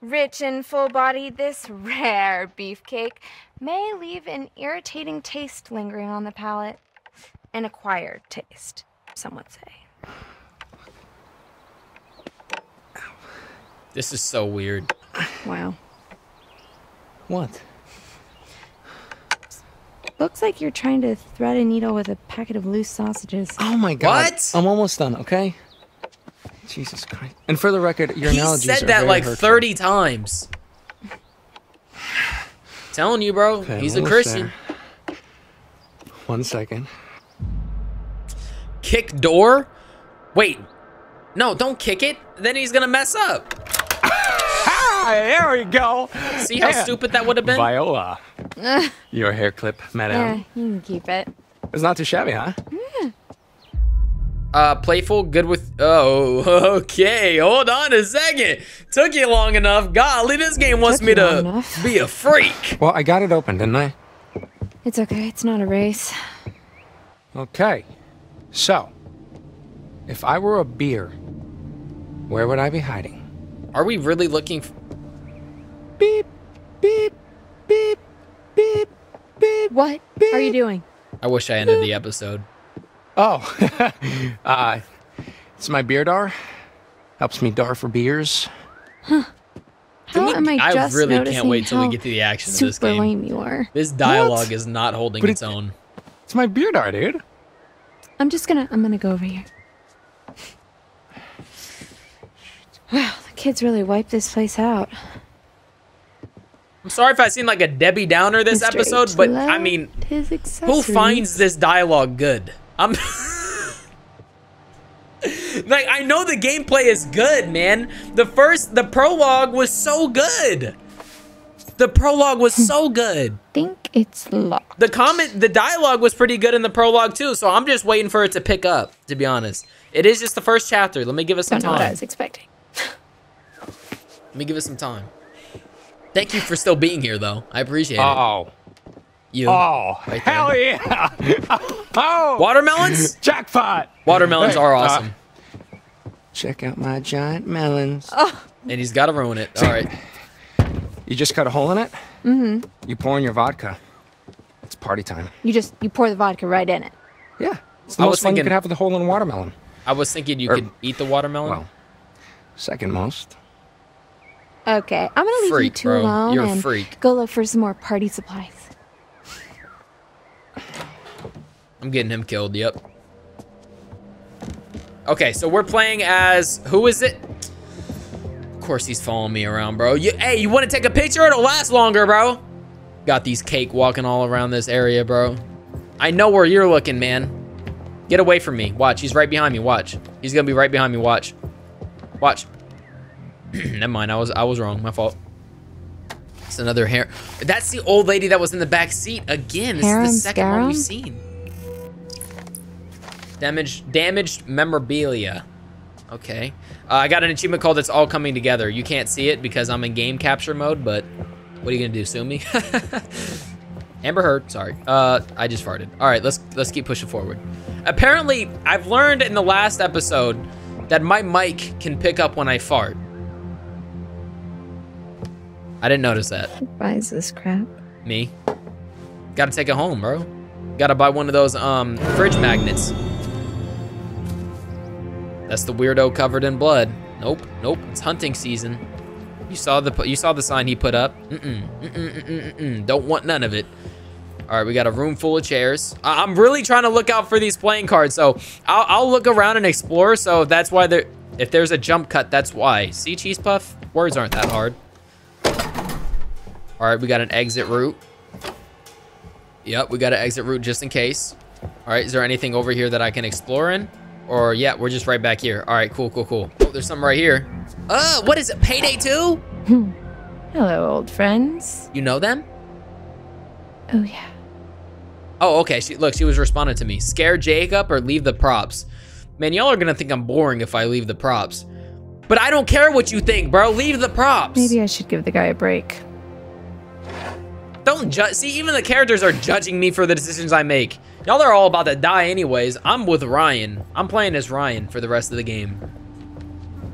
Rich and full bodied, this rare beefcake may leave an irritating taste lingering on the palate. An acquired taste, some would say. This is so weird. Wow. What? Looks like you're trying to thread a needle with a packet of loose sausages. Oh my god. What? I'm almost done, okay? Jesus Christ. And for the record, your analogy is. he analogies said that very like hurtful. 30 times. Telling you, bro. Okay, he's a Christian. there. One second. Kick door? Wait. No, don't kick it. Then he's gonna mess up. Ah, there we go. See how Yeah. stupid that would have been? Viola. Your hair clip, yeah, madam. you can keep it. It's not too shabby, huh? Uh, playful, good with. Oh, okay. Hold on a second. Took you long enough. Golly, this game wants me to enough. be a freak. Well, I got it open, didn't I? It's okay, it's not a race. Okay. So, if I were a beer, where would I be hiding? Are we really looking? F- Beep, beep, beep, beep, beep. What are you doing? I wish I ended the episode. Oh, uh, it's my beer dar. Helps me dar for beers. Huh. How am I I just really can't noticing wait till we how get to the action of this game. lame you are. This dialogue is not holding But its own. It's my beer dar, dude. I'm just gonna I'm gonna go over here. Wow, the kids really wiped this place out. I'm sorry if I seem like a Debbie Downer this Mr. episode, H but I mean, his who finds this dialogue good? I'm like, I know the gameplay is good, man. The first, the prologue was so good. The prologue was so hmm. good. I think it's locked. The comment, the dialogue was pretty good in the prologue too. So I'm just waiting for it to pick up. To be honest, it is just the first chapter. Let me give us some Don't know what I time. was expecting. Let me give us some time. Thank you for still being here, though. I appreciate it. Oh. You. Oh, Right there. hell yeah. oh. Watermelons? Jackpot. Watermelons Hey, are uh, awesome. Check out my giant melons. and he's got to ruin it. All right. You just cut a hole in it? Mm-hmm. You pour in your vodka. It's party time. You just you pour the vodka right in it. Yeah. It's the I most was fun you could have with a hole in a watermelon. I was thinking you Or- could eat the watermelon. Well, second most. Okay, I'm gonna leave you Freak, two bro. alone You're a and freak. go look for some more party supplies. I'm getting him killed. Yep. Okay, so we're playing as who is it? Of course he's following me around, bro. You, hey, you want to take a picture? It'll last longer, bro. Got these cake walking all around this area, bro. I know where you're looking, man. Get away from me. Watch, he's right behind me. Watch. He's gonna be right behind me. Watch. Watch. Never mind. I was I was wrong. My fault. It's another hair. That's the old lady that was in the back seat again. This Harem is the second one we've seen. Damaged, damaged memorabilia. Okay. Uh, I got an achievement called "It's All Coming Together." You can't see it because I'm in game capture mode, but what are you gonna do? Sue me? Amber Heard. Sorry. Uh, I just farted. All right, let's let's keep pushing forward. Apparently, I've learned in the last episode that my mic can pick up when I fart. I didn't notice that. Who buys this crap? Me. Gotta take it home, bro. Gotta buy one of those um fridge magnets. That's the weirdo covered in blood. Nope, nope. It's hunting season. You saw the you saw the sign he put up. Mm-mm, mm-mm, mm-mm, mm-mm. Don't want none of it. All right, we got a room full of chairs. I- I'm really trying to look out for these playing cards, so I'll, I'll look around and explore. So that's why there, if there's a jump cut, that's why. See, Cheese Puff? Words aren't that hard. All right, we got an exit route. Yep, we got an exit route just in case. All right, is there anything over here that I can explore in? Or, yeah, we're just right back here. All right, cool, cool, cool. Oh, there's something right here. Uh, what is it, Payday 2? Hello, old friends. You know them? Oh, yeah. Oh, okay. She look, she was responding to me. Scare Jacob or leave the props. Man, y'all are gonna think I'm boring if I leave the props. But I don't care what you think, bro. Leave the props. Maybe I should give the guy a break. Don't judge. See, even the characters are judging me for the decisions I make. Y'all are all about to die anyways. I'm with Ryan. I'm playing as Ryan for the rest of the game.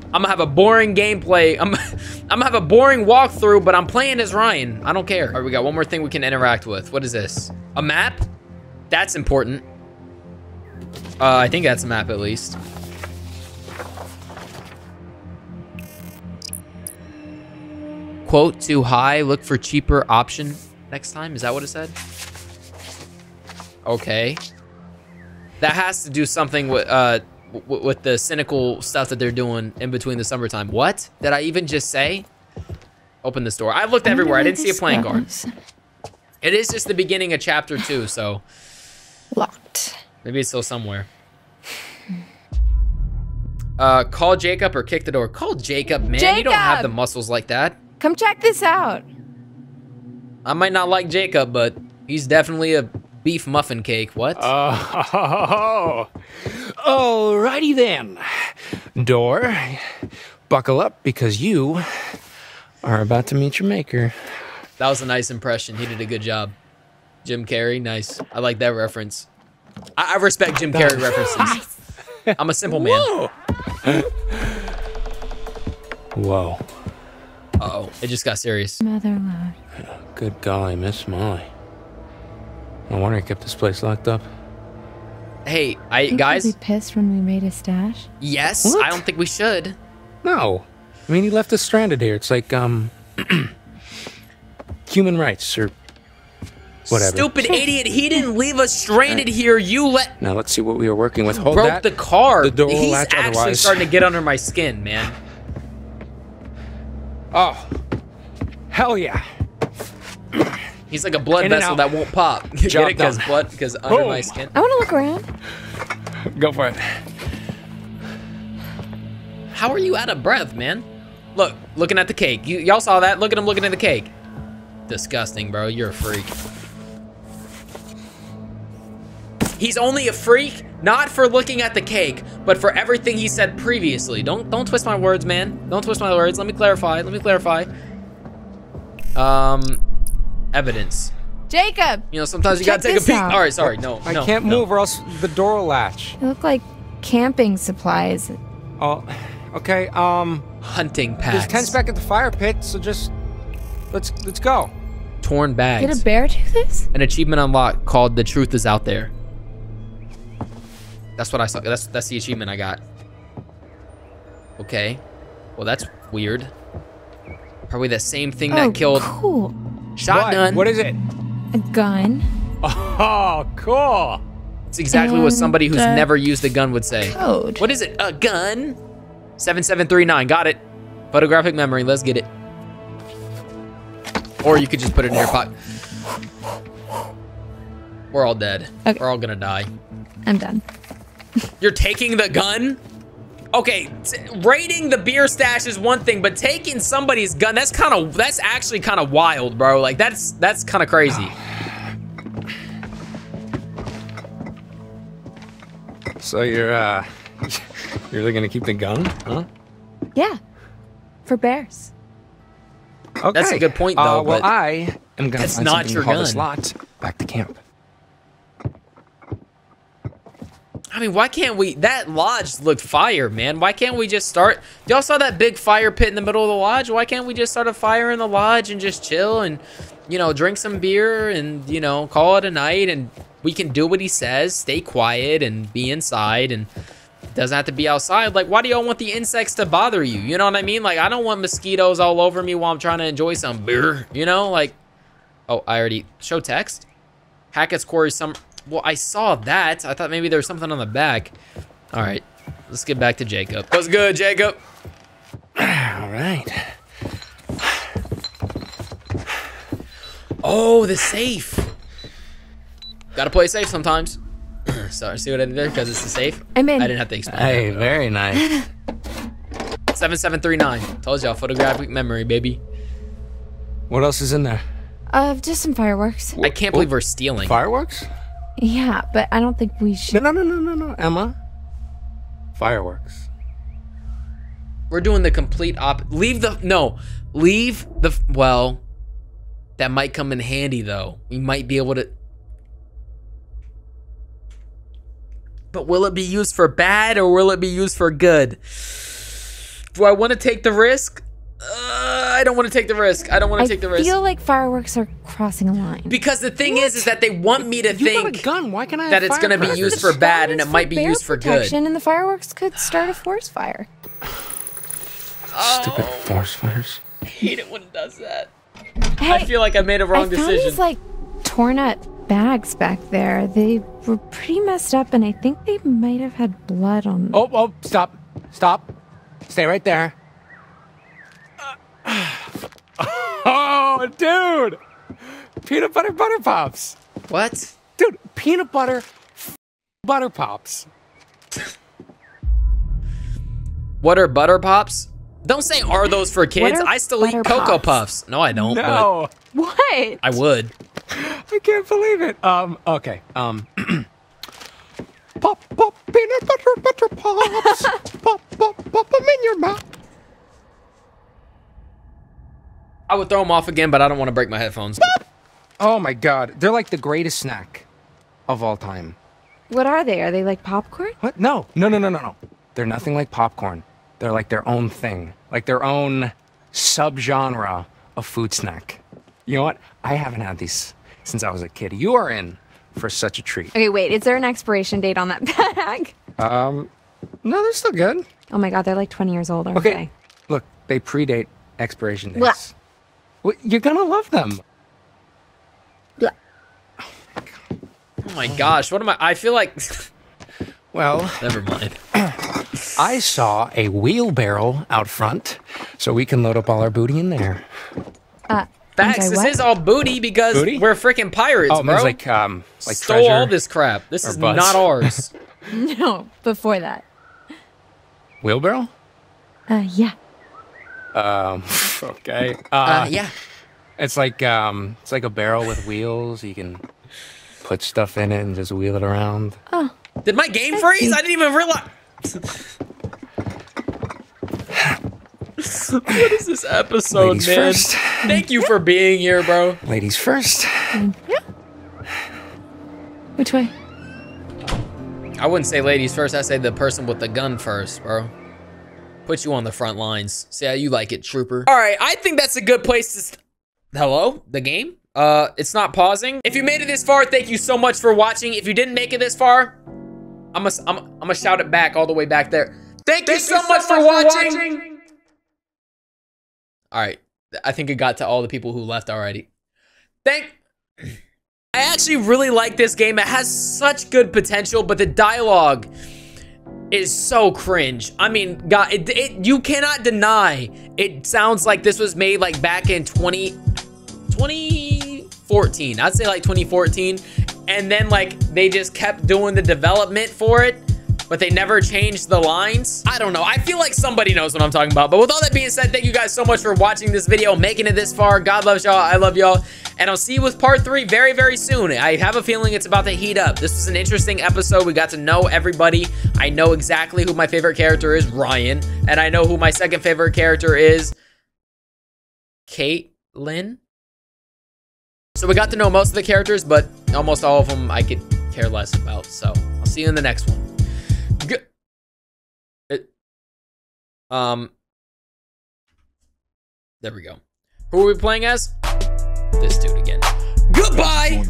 I'm gonna have a boring gameplay. I'm, I'm gonna have a boring walkthrough, but I'm playing as Ryan. I don't care. All right, we got one more thing we can interact with. What is this? A map? That's important. Uh, I think that's a map at least. Quote too high. Look for cheaper option next time. Is that what it said? Okay. That has to do something with uh w- with the cynical stuff that they're doing in between the summertime. What did I even just say? Open this door. I looked everywhere. I didn't see a playing card. It is just the beginning of chapter two, so Locked. maybe it's still somewhere. Uh, call Jacob or kick the door. Call Jacob, man. Jacob! You don't have the muscles like that. Come check this out. I might not like Jacob, but he's definitely a beef muffin cake. What? Oh, alrighty then. Door, buckle up because you are about to meet your maker. That was a nice impression. He did a good job. Jim Carrey, nice. I like that reference. I, I respect Jim Carrey references. I'm a simple man. Whoa. Uh oh, it just got serious. Mother load. Good golly, Miss Molly. No wonder he kept this place locked up. Hey, I Think guys. he'll be pissed when we made a stash. Yes, What? I don't think we should. No. I mean, he left us stranded here. It's like, um, human rights or whatever. Stupid idiot. He didn't leave us stranded here. You let Now let's see what we were working with. Hold broke that. the car. The door will He's latch actually otherwise. starting to get under my skin, man. Oh, hell yeah. He's like a blood In vessel out. that won't pop. Get Job it? Because blood, because under my skin. I want to look around. Go for it. How are you out of breath, man? Look, looking at the cake. You, y'all saw that? Look at him looking at the cake. Disgusting, bro. You're a freak. He's only a freak, not for looking at the cake, but for everything he said previously. Don't don't twist my words, man. Don't twist my words. Let me clarify. Let me clarify. Um, evidence. Jacob, You know, sometimes you gotta take a this peek. out. All right, sorry. No, I no, can't no. move or else the door will latch. they look like camping supplies. Oh, okay. Um, Hunting packs. there's packs. tents back at the fire pit, so just let's let's go. Torn bags. Did a bear do this? An achievement unlocked called "The Truth Is Out There." That's what I saw. That's that's the achievement I got. Okay. Well, that's weird. Probably the same thing oh, that killed cool. Shotgun. What? what is it? A gun. Oh, cool. It's exactly what somebody who's uh, never used a gun would say. Code. What is it? A gun? Seven seven three nine. Got it. Photographic memory. Let's get it. Or you could just put it in your pocket. We're all dead. Okay. We're all gonna die. I'm done. You're taking the gun? Okay, t- raiding the beer stash is one thing, but taking somebody's gun, that's kind of, that's actually kind of wild, bro. Like, that's, that's kind of crazy. So you're uh, you're really gonna keep the gun, huh? Yeah. For bears. Okay. That's a good point, Uh, though, well, but I am gonna that's find not something to your haul this gun. lot back to camp. I mean, why can't we, that lodge looked fire, man. Why can't we just start, y'all saw that big fire pit in the middle of the lodge? Why can't we just start a fire in the lodge and just chill and, you know, drink some beer and, you know, call it a night and we can do what he says, stay quiet and be inside and doesn't have to be outside. Like, why do y'all want the insects to bother you? You know what I mean? Like, I don't want mosquitoes all over me while I'm trying to enjoy some beer, you know? Like, oh, I already, show text? Hackett's Quarry some well, I saw that. I thought maybe there was something on the back. All right. Let's get back to Jacob. What's good, Jacob? All right. Oh, the safe. Gotta play safe sometimes. Sorry, see what I did there? Because it's the safe. I'm in. I didn't have to explain. Hey, very nice. 7739. Told y'all, photographic memory, baby. What else is in there? Uh, just some fireworks. I can't believe we're stealing. Fireworks? Yeah, but I don't think we should. No, no, no, no, no, no, Emma. Fireworks. We're doing the complete op. Leave the no. Leave the well. That might come in handy though. We might be able to. But will it be used for bad or will it be used for good? Do I want to take the risk? Uh, I don't want to take the risk. I don't want I to take the risk. I feel like fireworks are crossing a line. Because the thing is, is that they want me to You got a think gun. Why can I that it's going to be used for bad and it might be used for good. and the fireworks could start a forest fire. Stupid forest fires. I hate it when it does that. Hey, I feel like I made a wrong I found decision. these like torn up bags back there. They were pretty messed up, and I think they might have had blood on them. Oh, oh, stop. Stop. Stay right there. Oh, dude. Peanut butter butter pops. What? Dude, peanut butter f- butter pops. What are butter pops? Don't say are those for kids. I still eat Cocoa pops? Puffs. No, I don't. No. What? I would. I can't believe it. Um, okay. Um Pop pop peanut butter butter pops. pop pop pop them in your mouth. I would throw them off again, but I don't want to break my headphones. Oh my god. They're like the greatest snack of all time. What are they? Are they like popcorn? What? No. No, no, no, no, no. They're nothing like popcorn. They're like their own thing. Like their own subgenre of food snack. You know what? I haven't had these since I was a kid. You are in for such a treat. Okay, wait. Is there an expiration date on that bag? Um no, they're still good. Oh my god, they're like 20 years old. aren't Okay. they? Look, they predate expiration dates. Blah. Well, you're gonna love them. Oh my gosh, what am I? I feel like. Well, Never mind. I saw a wheelbarrow out front, so we can load up all our booty in there. Uh, Facts. This what? is all booty because Booty? we're freaking pirates, oh, bro. there's like um like Stole treasure. all this crap. This is butts. not ours. No, before that. wheelbarrow. Uh, yeah. Um. Okay. Uh, Uh, yeah. It's like um, it's like a barrel with wheels. You can put stuff in it and just wheel it around. Oh, Did my game freeze? I didn't even realize. what is this episode, Ladies man? first. Thank you for being here, bro. Ladies first. Yeah. which way? I wouldn't say ladies first. I say the person with the gun first, bro. Put you on the front lines. See how you like it, trooper. All right, I think that's a good place to. St- Hello, the game. Uh, it's not pausing. If you made it this far, thank you so much for watching. If you didn't make it this far, I'm gonna I'm, I'm gonna shout it back all the way back there. Thank, you so, much, for, watching. All right, I think it got to all the people who left already. Thank. I actually really like this game. It has such good potential, but the dialogue is so cringe. I mean, God, it, it, you cannot deny it sounds like this was made like back in 20, 2014. I'd say like 2014. And then like they just kept doing the development for it, but they never changed the lines. I don't know. I feel like somebody knows what I'm talking about. But with all that being said, thank you guys so much for watching this video, making it this far. God loves y'all. I love y'all. And I'll see you with part three very, very soon. I have a feeling it's about to heat up. This was an interesting episode. We got to know everybody. I know exactly who my favorite character is, Ryan. And I know who my second favorite character is, Kaitlyn. So we got to know most of the characters, but almost all of them I could care less about. So I'll see you in the next one. Um. There we go. Who are we playing as? This dude again. Goodbye.